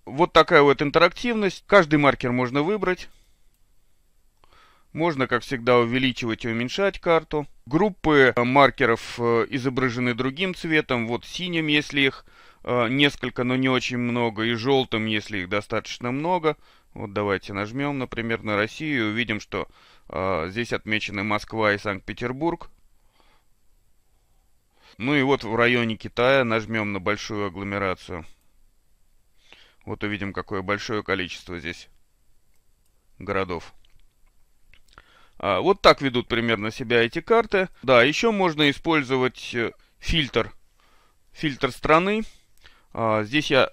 Вот такая вот интерактивность. Каждый маркер можно выбрать. Можно, как всегда, увеличивать и уменьшать карту. Группы маркеров э, изображены другим цветом. Вот синим, если их э, несколько, но не очень много, и желтым, если их достаточно много. Вот давайте нажмем, например, на Россию и увидим, что э, здесь отмечены Москва и Санкт-Петербург. Ну и вот в районе Китая нажмем на большую агломерацию. Вот увидим, какое большое количество здесь городов. А, вот так ведут примерно себя эти карты. Да, еще можно использовать э, фильтр. Фильтр страны. А, здесь я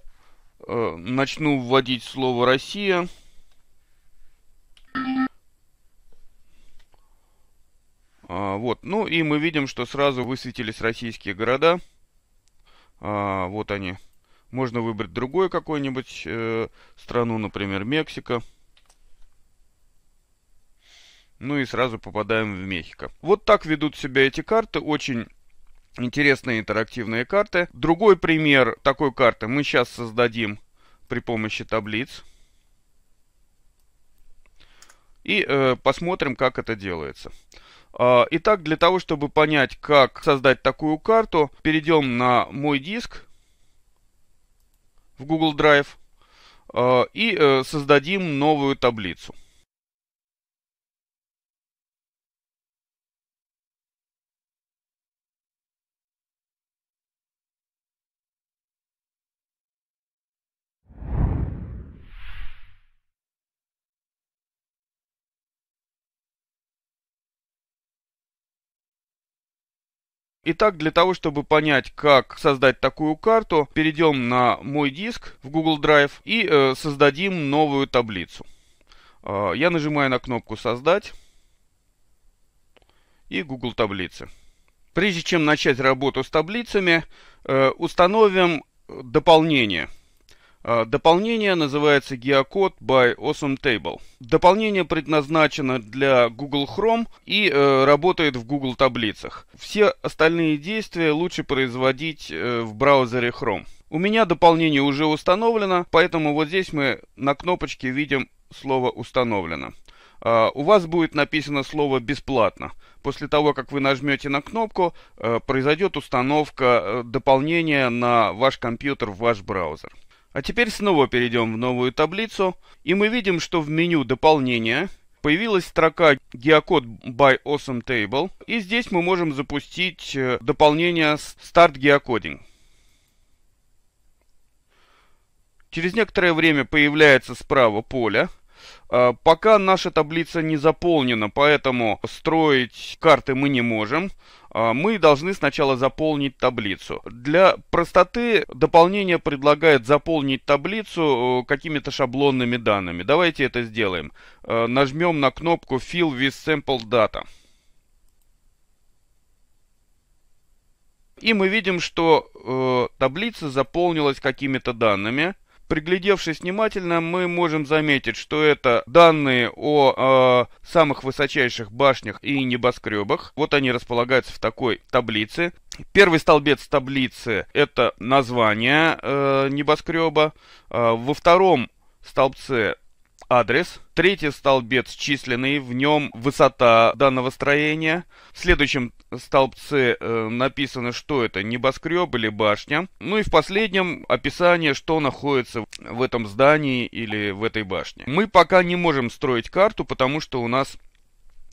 Э, начну вводить слово «Россия». Вот, ну и мы видим, что сразу высветились российские города. А, вот они. Можно выбрать другой какой-нибудь э, страну, например, Мексика. Ну и сразу попадаем в Мехико. Вот так ведут себя эти карты. Очень интересные интерактивные карты. Другой пример такой карты мы сейчас создадим при помощи таблиц. И э, посмотрим, как это делается. Э, итак, для того, чтобы понять, как создать такую карту, перейдем на мой диск в Google Drive э, и э, создадим новую таблицу. Итак, для того, чтобы понять, как создать такую карту, перейдем на мой диск в Google Drive и э, создадим новую таблицу. Э, я нажимаю на кнопку «Создать» и Google таблицы. Прежде чем начать работу с таблицами, э, установим дополнение – а, дополнение называется Geocode by Awesome Table. Дополнение предназначено для Google Chrome и э, работает в Google таблицах. Все остальные действия лучше производить э, в браузере Chrome. У меня дополнение уже установлено, поэтому вот здесь мы на кнопочке видим слово «Установлено». Uh, у вас будет написано слово «бесплатно». После того, как вы нажмете на кнопку, uh, произойдет установка uh, дополнения на ваш компьютер в ваш браузер. А теперь снова перейдем в новую таблицу, и мы видим, что в меню дополнения появилась строка Geocode by Awesome Table, и здесь мы можем запустить э, дополнение Start Geocoding. Через некоторое время появляется справа поле. А, пока наша таблица не заполнена, поэтому строить карты мы не можем. а, мы должны сначала заполнить таблицу. Для простоты дополнение предлагает заполнить таблицу э, какими-то шаблонными данными. Давайте это сделаем. Э, нажмем на кнопку Fill with Sample Data. И мы видим, что э, таблица заполнилась какими-то данными. Приглядевшись внимательно, мы можем заметить, что это данные о э, самых высочайших башнях и небоскребах. Вот они располагаются в такой таблице. Первый столбец таблицы – это название э, небоскреба. Э, во втором столбце адрес. Третий столбец численный, в нем высота данного строения. В следующем столбце э, написано, что это небоскреб или башня. Ну и в последнем описание, что находится в этом здании или в этой башне. Мы пока не можем строить карту, потому что у нас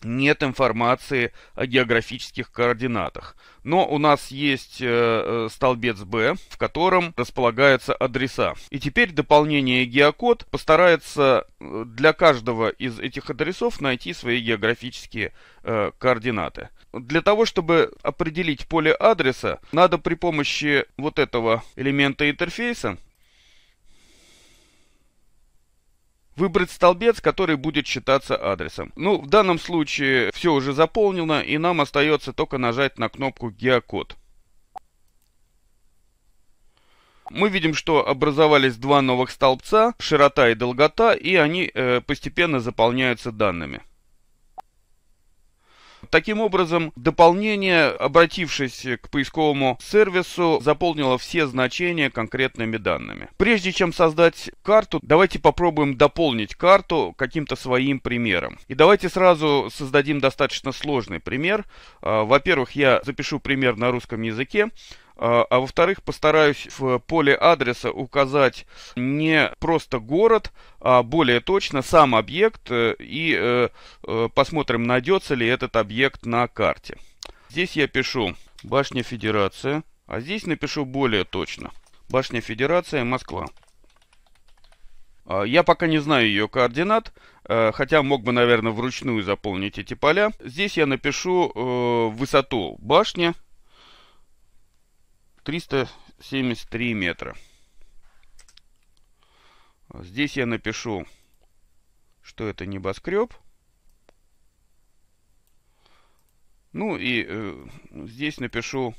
нет информации о географических координатах. Но у нас есть э, э столбец B, в котором располагаются адреса. И теперь дополнение геокод постарается э, для каждого из этих адресов найти свои географические э, координаты. Для того, чтобы определить поле адреса, надо при помощи вот этого элемента интерфейса выбрать столбец, который будет считаться адресом. Ну, в данном случае все уже заполнено, и нам остается только нажать на кнопку «Геокод». Мы видим, что образовались два новых столбца, широта и долгота, и они э, постепенно заполняются данными. Таким образом, дополнение, обратившись к поисковому сервису, заполнило все значения конкретными данными. Прежде чем создать карту, давайте попробуем дополнить карту каким-то своим примером. И давайте сразу создадим достаточно сложный пример. А, во-первых, я запишу пример на русском языке. А, а во-вторых, постараюсь в поле адреса указать не просто город, а более точно сам объект э, и э, э, посмотрим, найдется ли этот объект на карте. Здесь я пишу башня Федерация, а здесь напишу более точно. Башня Федерация, Москва. А, я пока не знаю ее координат, хотя мог бы, наверное, вручную заполнить эти поля. Здесь я напишу высоту башни 373 метра. Здесь я напишу, что это небоскреб. Ну и э, здесь напишу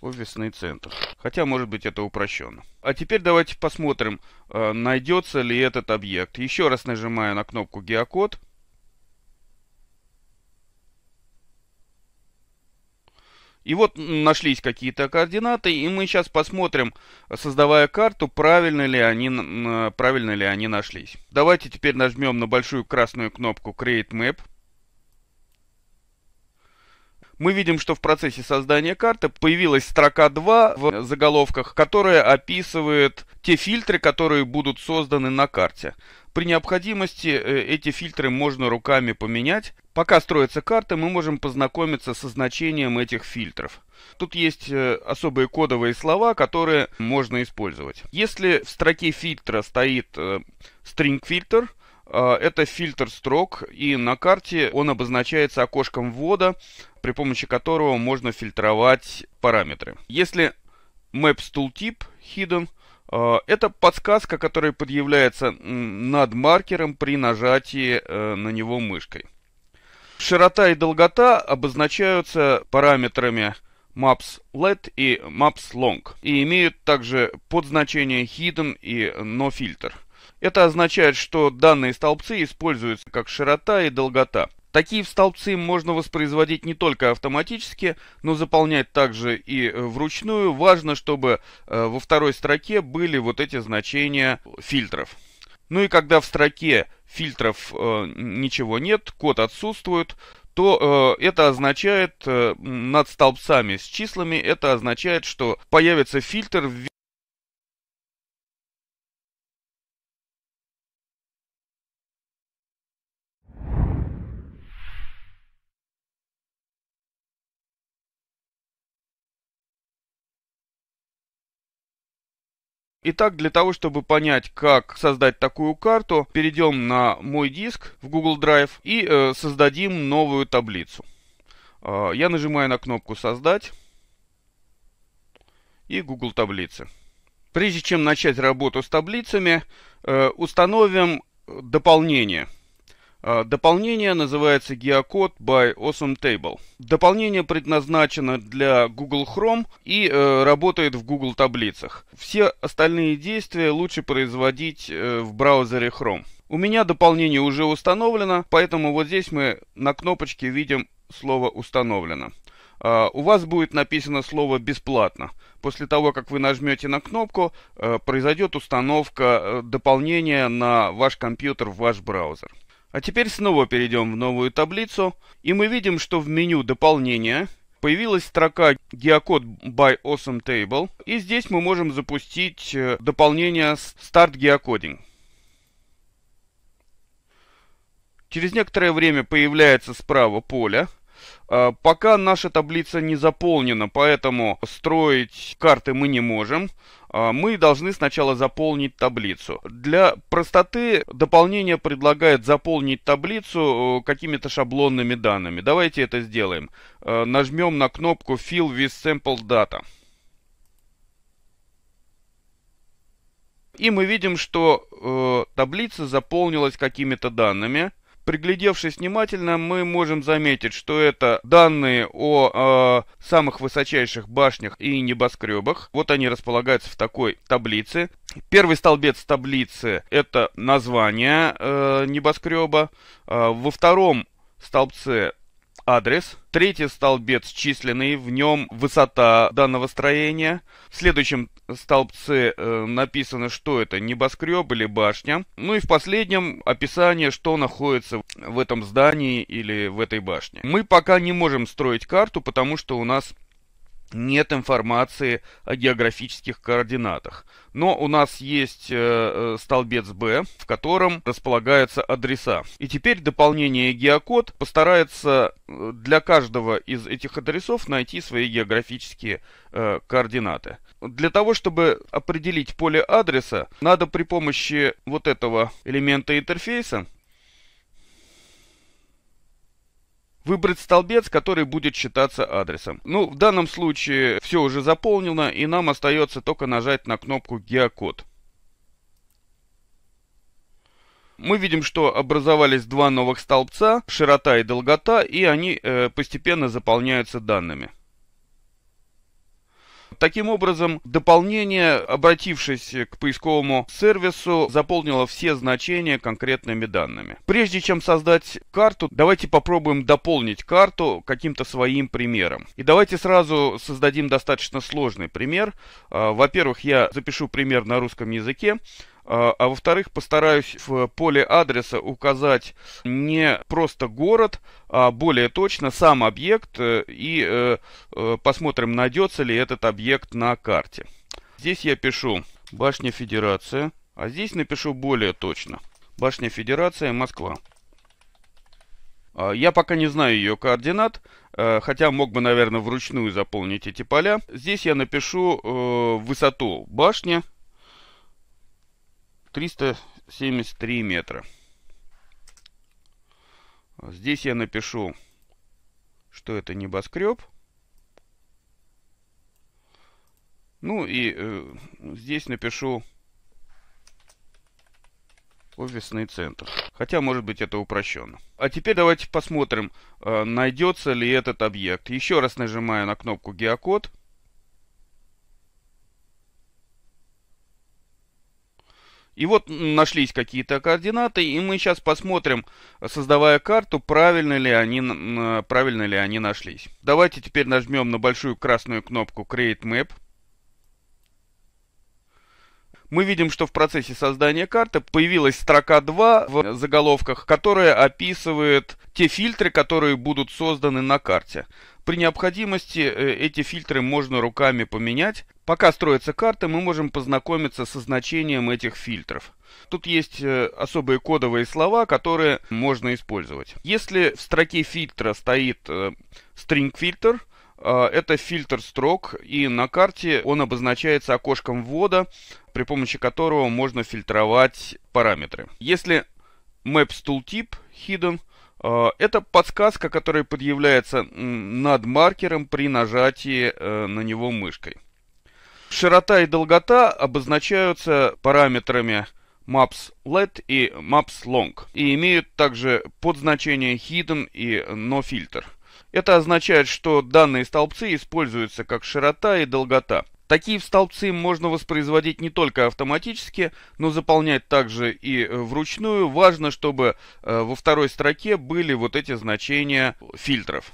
офисный центр. Хотя, может быть, это упрощенно. А теперь давайте посмотрим, э, найдется ли этот объект. Еще раз нажимаю на кнопку геокод. И вот нашлись какие-то координаты, и мы сейчас посмотрим, создавая карту, правильно ли они, правильно ли они нашлись. Давайте теперь нажмем на большую красную кнопку Create Map. Мы видим, что в процессе создания карты появилась строка 2 в заголовках, которая описывает те фильтры, которые будут созданы на карте. При необходимости э, эти фильтры можно руками поменять. Пока строится карта, мы можем познакомиться со значением этих фильтров. Тут есть э, особые кодовые слова, которые можно использовать. Если в строке фильтра стоит э, string фильтр, это фильтр строк, и на карте он обозначается окошком ввода, при помощи которого можно фильтровать параметры. Если maps tooltip hidden, а, это подсказка, которая подъявляется над маркером при нажатии э, на него мышкой. Широта и долгота обозначаются параметрами maps let и maps long и имеют также подзначение hidden и no filter. Это означает, что данные столбцы используются как широта и долгота. Такие столбцы можно воспроизводить не только автоматически, но заполнять также и э, вручную. Важно, чтобы э, во второй строке были вот эти значения фильтров. Ну и когда в строке фильтров э, ничего нет, код отсутствует, то э, это означает э, над столбцами с числами, это означает, что появится фильтр в Итак, для того, чтобы понять, как создать такую карту, перейдем на мой диск в Google Drive и э, создадим новую таблицу. А, я нажимаю на кнопку «Создать» и Google таблицы. Прежде чем начать работу с таблицами, э, установим дополнение. А, дополнение называется Geocode by Awesome Table. Дополнение предназначено для Google Chrome и э, работает в Google таблицах. Все остальные действия лучше производить э, в браузере Chrome. У меня дополнение уже установлено, поэтому вот здесь мы на кнопочке видим слово «Установлено». Uh, у вас будет написано слово «бесплатно». После того, как вы нажмете на кнопку, uh, произойдет установка uh, дополнения на ваш компьютер в ваш браузер. А теперь снова перейдем в новую таблицу, и мы видим, что в меню дополнения появилась строка Geocode by Awesome Table, и здесь мы можем запустить э, дополнение Start Geocoding. Через некоторое время появляется справа поле. А, пока наша таблица не заполнена, поэтому строить карты мы не можем. А, мы должны сначала заполнить таблицу. Для простоты дополнение предлагает заполнить таблицу э, какими-то шаблонными данными. Давайте это сделаем. Э, нажмем на кнопку Fill with Sample Data. И мы видим, что э, таблица заполнилась какими-то данными. Приглядевшись внимательно, мы можем заметить, что это данные о э, самых высочайших башнях и небоскребах. Вот они располагаются в такой таблице. Первый столбец таблицы – это название э, небоскреба. Э, во втором столбце адрес. Третий столбец численный, в нем высота данного строения. В следующем столбце э, написано, что это небоскреб или башня. Ну и в последнем описание, что находится в этом здании или в этой башне. Мы пока не можем строить карту, потому что у нас нет информации о географических координатах. Но у нас есть э, э столбец B, в котором располагаются адреса. И теперь дополнение геокод постарается э, для каждого из этих адресов найти свои географические э, координаты. Для того, чтобы определить поле адреса, надо при помощи вот этого элемента интерфейса выбрать столбец, который будет считаться адресом. Ну, в данном случае все уже заполнено, и нам остается только нажать на кнопку «Геокод». Мы видим, что образовались два новых столбца, широта и долгота, и они э, постепенно заполняются данными. Таким образом, дополнение, обратившись к поисковому сервису, заполнило все значения конкретными данными. Прежде чем создать карту, давайте попробуем дополнить карту каким-то своим примером. И давайте сразу создадим достаточно сложный пример. А, во-первых, я запишу пример на русском языке. А, а во-вторых, постараюсь в поле адреса указать не просто город, а более точно сам объект э, и э, э, посмотрим, найдется ли этот объект на карте. Здесь я пишу башня Федерация, а здесь напишу более точно. Башня Федерация, Москва. А, я пока не знаю ее координат, хотя мог бы, наверное, вручную заполнить эти поля. Здесь я напишу высоту башни 373 метра. Здесь я напишу, что это небоскреб. Ну и э, здесь напишу офисный центр. Хотя, может быть, это упрощенно. А теперь давайте посмотрим, э, найдется ли этот объект. Еще раз нажимаю на кнопку «Геокод». И вот нашлись какие-то координаты, и мы сейчас посмотрим, создавая карту, правильно ли они, правильно ли они нашлись. Давайте теперь нажмем на большую красную кнопку Create Map. Мы видим, что в процессе создания карты появилась строка 2 в заголовках, которая описывает те фильтры, которые будут созданы на карте. При необходимости э, эти фильтры можно руками поменять. Пока строится карта, мы можем познакомиться со значением этих фильтров. Тут есть э, особые кодовые слова, которые можно использовать. Если в строке фильтра стоит э, string фильтр, это фильтр строк, и на карте он обозначается окошком ввода, при помощи которого можно фильтровать параметры. Если maps tooltip hidden, Э, это подсказка, которая подъявляется над маркером при нажатии э, на него мышкой. Широта и долгота обозначаются параметрами maps let и maps long и имеют также подзначение hidden и no filter. Это означает, что данные столбцы используются как широта и долгота. Такие столбцы можно воспроизводить не только автоматически, но заполнять также и э, вручную. Важно, чтобы э, во второй строке были вот эти значения фильтров.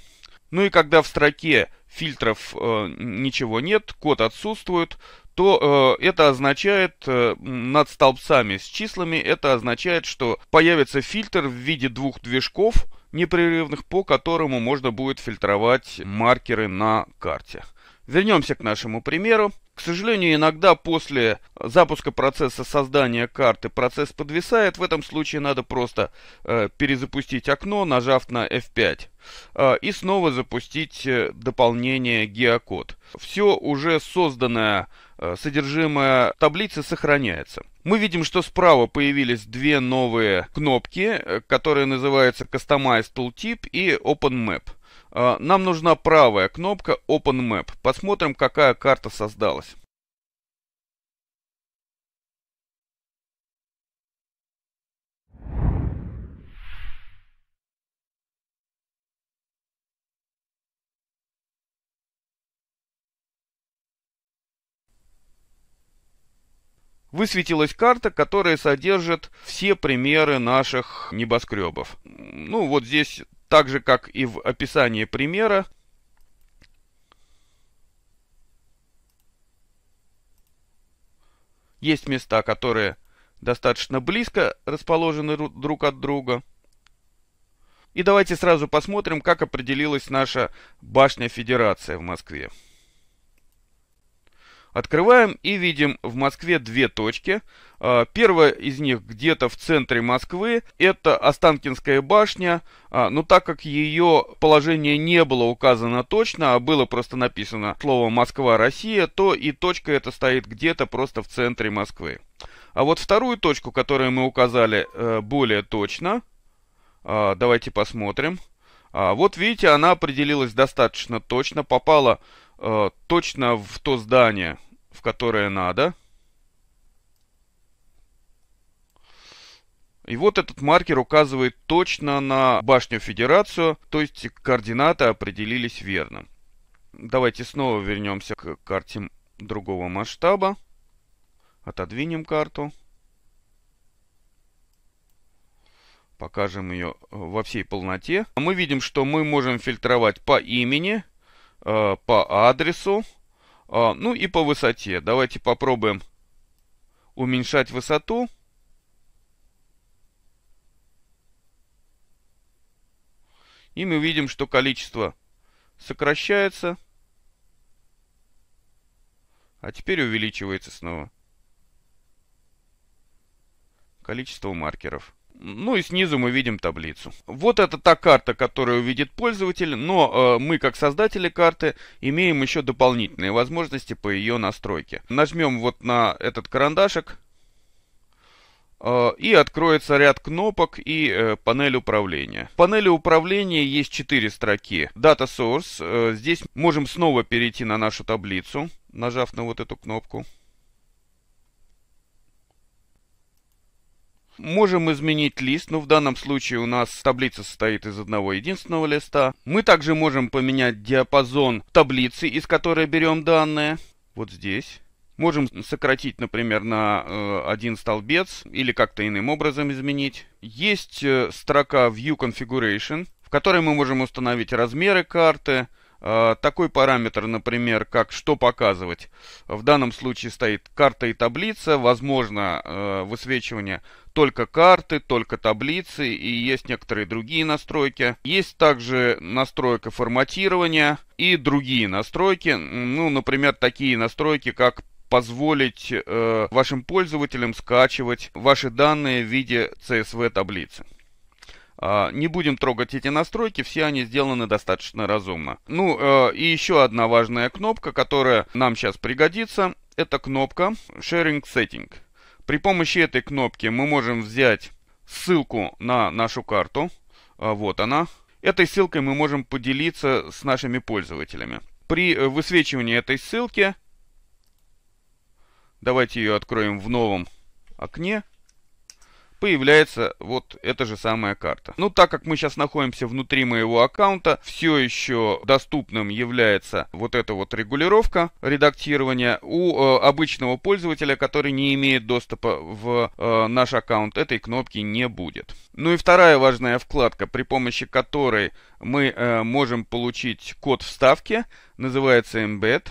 Ну и когда в строке фильтров э, ничего нет, код отсутствует, то это означает над столбцами с числами, это означает, что появится фильтр в виде двух движков непрерывных, по которому можно будет фильтровать маркеры на карте. Вернемся к нашему примеру. К сожалению, иногда после запуска процесса создания карты процесс подвисает. В этом случае надо просто э, перезапустить окно, нажав на F5. Э, и снова запустить э, дополнение геокод. Все уже созданное э, содержимое таблицы сохраняется. Мы видим, что справа появились две новые кнопки, э, которые называются Customize Tooltip и Open Map. А, нам нужна правая кнопка Open Map. Посмотрим, какая карта создалась. Высветилась карта, которая содержит все примеры наших небоскребов. Ну, вот здесь так же, как и в описании примера, есть места, которые достаточно близко расположены друг от друга. И давайте сразу посмотрим, как определилась наша башня Федерация в Москве. Открываем и видим в Москве две точки. А, первая из них где-то в центре Москвы. Это Останкинская башня. А, но так как ее положение не было указано точно, а было просто написано слово «Москва-Россия», то и точка эта стоит где-то просто в центре Москвы. А вот вторую точку, которую мы указали э, более точно, а, давайте посмотрим. Вот видите, она определилась достаточно точно, попала э, точно в то здание, в которое надо. И вот этот маркер указывает точно на башню Федерацию, то есть координаты определились верно. Давайте снова вернемся к карте другого масштаба. Отодвинем карту. Покажем ее во всей полноте. Мы видим, что мы можем фильтровать по имени, Э, по адресу, э, ну и по высоте. Давайте попробуем уменьшать высоту. И мы видим, что количество сокращается. А теперь увеличивается снова. Количество маркеров. Ну и снизу мы видим таблицу. Вот это та карта, которую увидит пользователь, но э, мы как создатели карты имеем еще дополнительные возможности по ее настройке. Нажмем вот на этот карандашик э, и откроется ряд кнопок и э, панель управления. В панели управления есть 4 строки. Data Source. Э, здесь можем снова перейти на нашу таблицу, нажав на вот эту кнопку. Можем изменить лист, но в данном случае у нас таблица состоит из одного единственного листа. Мы также можем поменять диапазон таблицы, из которой берем данные. Вот здесь. Можем сократить, например, на э, один столбец или как-то иным образом изменить. Есть э, строка View Configuration, в которой мы можем установить размеры карты, такой параметр, например, как что показывать. В данном случае стоит карта и таблица, возможно э, высвечивание только карты, только таблицы и есть некоторые другие настройки. Есть также настройка форматирования и другие настройки, ну, например, такие настройки, как позволить э, вашим пользователям скачивать ваши данные в виде CSV таблицы. А, не будем трогать эти настройки, все они сделаны достаточно разумно. Ну э, и еще одна важная кнопка, которая нам сейчас пригодится, это кнопка Sharing Setting. При помощи этой кнопки мы можем взять ссылку на нашу карту, Вот она. Этой ссылкой мы можем поделиться с нашими пользователями. При высвечивании этой ссылки, давайте ее откроем в новом окне, появляется вот эта же самая карта. Ну, так как мы сейчас находимся внутри моего аккаунта, все еще доступным является вот эта вот регулировка редактирования. У э, обычного пользователя, который не имеет доступа в э, наш аккаунт, этой кнопки не будет. Ну и вторая важная вкладка, при помощи которой мы э, можем получить код вставки, называется Embed.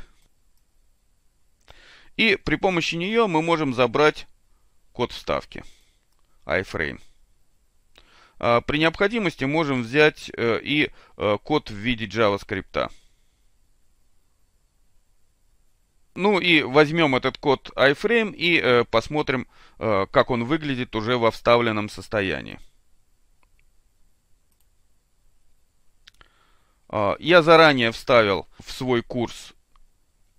И при помощи нее мы можем забрать код вставки iframe. А, при необходимости можем взять э, и э, код в виде JavaScript. Ну и возьмем этот код iframe и э, посмотрим, как он выглядит уже во вставленном состоянии. А, я заранее вставил в свой курс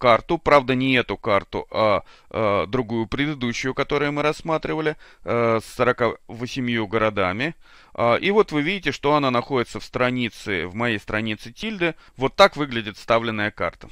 карту, правда не эту карту, а, а другую предыдущую, которую мы рассматривали, а, с 48 городами. А, и вот вы видите, что она находится в странице, в моей странице тильды. Вот так выглядит вставленная карта.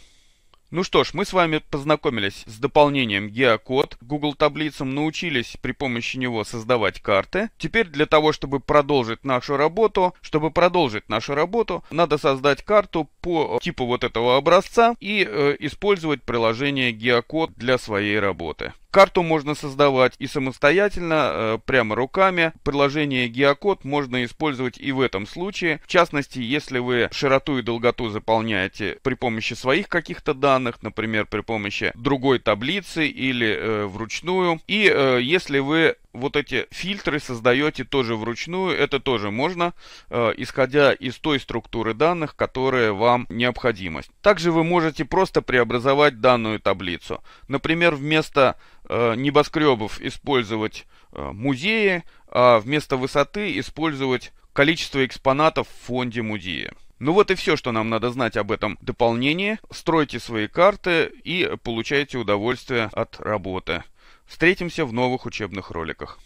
Ну что ж, мы с вами познакомились с дополнением Geocode. Google таблицам научились при помощи него создавать карты. Теперь для того, чтобы продолжить нашу работу, чтобы продолжить нашу работу, надо создать карту по типу вот этого образца и э, использовать приложение Geocode для своей работы. Карту можно создавать и самостоятельно, э, прямо руками. Приложение Geocode можно использовать и в этом случае. В частности, если вы широту и долготу заполняете при помощи своих каких-то данных, например, при помощи другой таблицы или э, вручную. И э, если вы вот эти фильтры создаете тоже вручную, это тоже можно, э, исходя из той структуры данных, которая вам необходима. Также вы можете просто преобразовать данную таблицу. Например, вместо э, небоскребов использовать э, музеи, а вместо высоты использовать количество экспонатов в фонде музея. Ну вот и все, что нам надо знать об этом дополнении. Стройте свои карты и получайте удовольствие от работы. Встретимся в новых учебных роликах.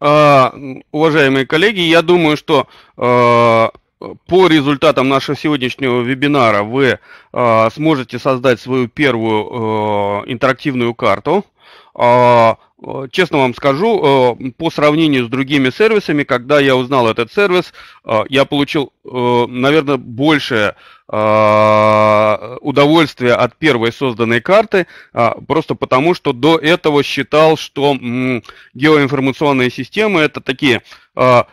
А, уважаемые коллеги, я думаю, что а, по результатам нашего сегодняшнего вебинара вы а, сможете создать свою первую интерактивную карту. Честно вам скажу, по сравнению с другими сервисами, когда я узнал этот сервис, я получил, наверное, больше удовольствие от первой созданной карты, просто потому что до этого считал, что геоинформационные системы это такие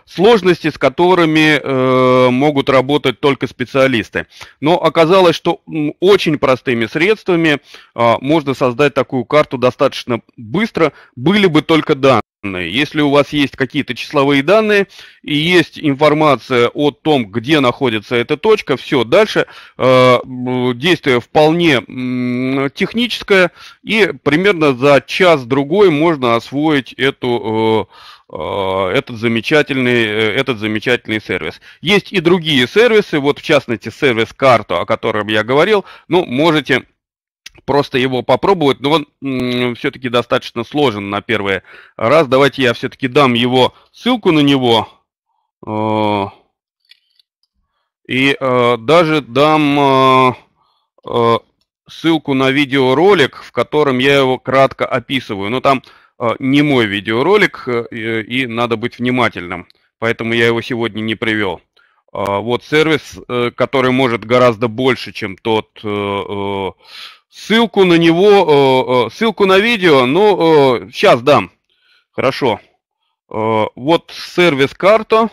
сложности, с которыми э, могут работать только специалисты. Но оказалось, что очень простыми средствами можно создать такую карту достаточно быстро, были бы только данные. Если у вас есть какие-то числовые данные и есть информация о том, где находится эта точка, все, дальше э, действие вполне э, техническое, и примерно за час-другой можно освоить эту, э, э, этот, замечательный, э, этот замечательный сервис. Есть и другие сервисы, вот в частности сервис карту, о котором я говорил, ну, можете просто его попробовать, но он все-таки достаточно сложен на первый раз. Давайте я все-таки дам его ссылку на него. Э, и э, даже дам э, ссылку на видеоролик, в котором я его кратко описываю. Но там не мой видеоролик, и надо быть внимательным. Поэтому я его сегодня не привел. Вот сервис, который может гораздо больше, чем тот ссылку на него, э, э, ссылку на видео, ну, сейчас э, дам. Хорошо. Вот сервис карта.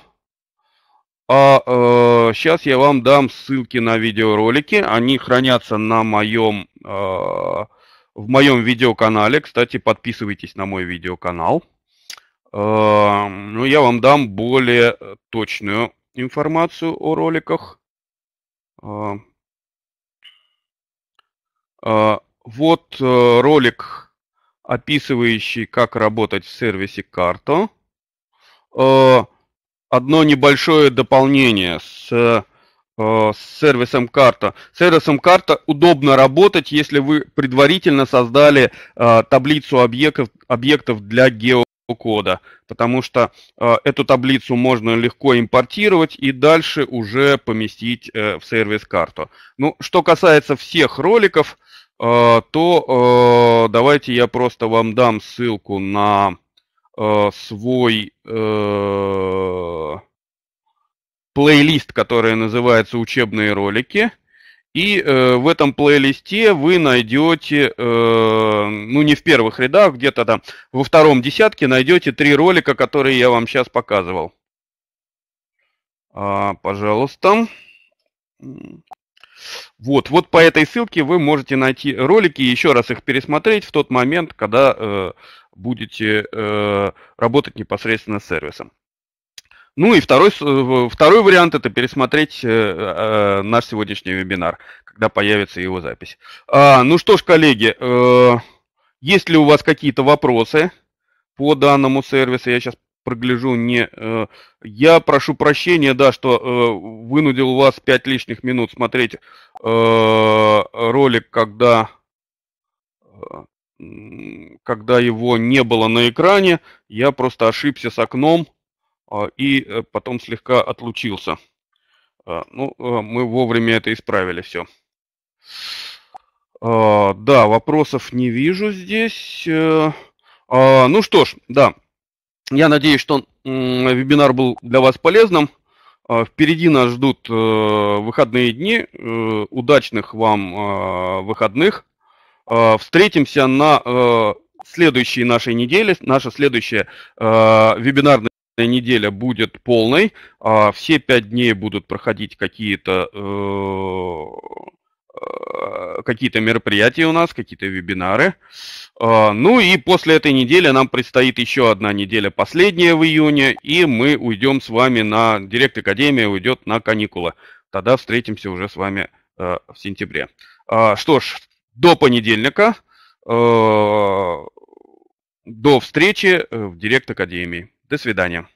А сейчас я вам дам ссылки на видеоролики. Они хранятся на моем, в моем видеоканале. Кстати, подписывайтесь на мой видеоканал. Ну, я вам дам более точную информацию о роликах. Вот э, ролик, описывающий, как работать в сервисе Карто. А, одно небольшое дополнение. С э, с сервисом карта. С сервисом карта удобно работать, если вы предварительно создали э, таблицу объектов, объектов для геокода, потому что э, эту таблицу можно легко импортировать и дальше уже поместить э, в сервис карту. Ну, что касается всех роликов, то э, давайте я просто вам дам ссылку на э, свой э, плейлист, который называется «Учебные ролики». И э, в этом плейлисте вы найдете, э, ну не в первых рядах, где-то там во втором десятке найдете три ролика, которые я вам сейчас показывал. А, пожалуйста. Вот, вот по этой ссылке вы можете найти ролики и еще раз их пересмотреть в тот момент, когда э, будете э, работать непосредственно с сервисом. Ну и второй, э, второй вариант это пересмотреть э, э, наш сегодняшний вебинар, когда появится его запись. А, ну что ж, коллеги, э, есть ли у вас какие-то вопросы по данному сервису? Я сейчас прогляжу не... Э, я прошу прощения, да, что э, вынудил вас 5 лишних минут смотреть э, ролик, когда когда его не было на экране, я просто ошибся с окном а, и э, потом слегка отлучился. А, ну, э, мы вовремя это исправили все. А, да, вопросов не вижу здесь. Э, ну что ж, да, я надеюсь, что вебинар был для вас полезным. Впереди нас ждут выходные дни. Удачных вам выходных. Встретимся на следующей нашей неделе. Наша следующая вебинарная неделя будет полной, а все пять дней будут проходить какие-то э, э, какие-то мероприятия у нас, какие-то вебинары. А, ну и после этой недели нам предстоит еще одна неделя, последняя в июне, и мы уйдем с вами на, Директ Академия уйдет на каникулы. Тогда встретимся уже с вами э, в сентябре. Что ж, до понедельника, до встречи в Директ Академии. До свидания.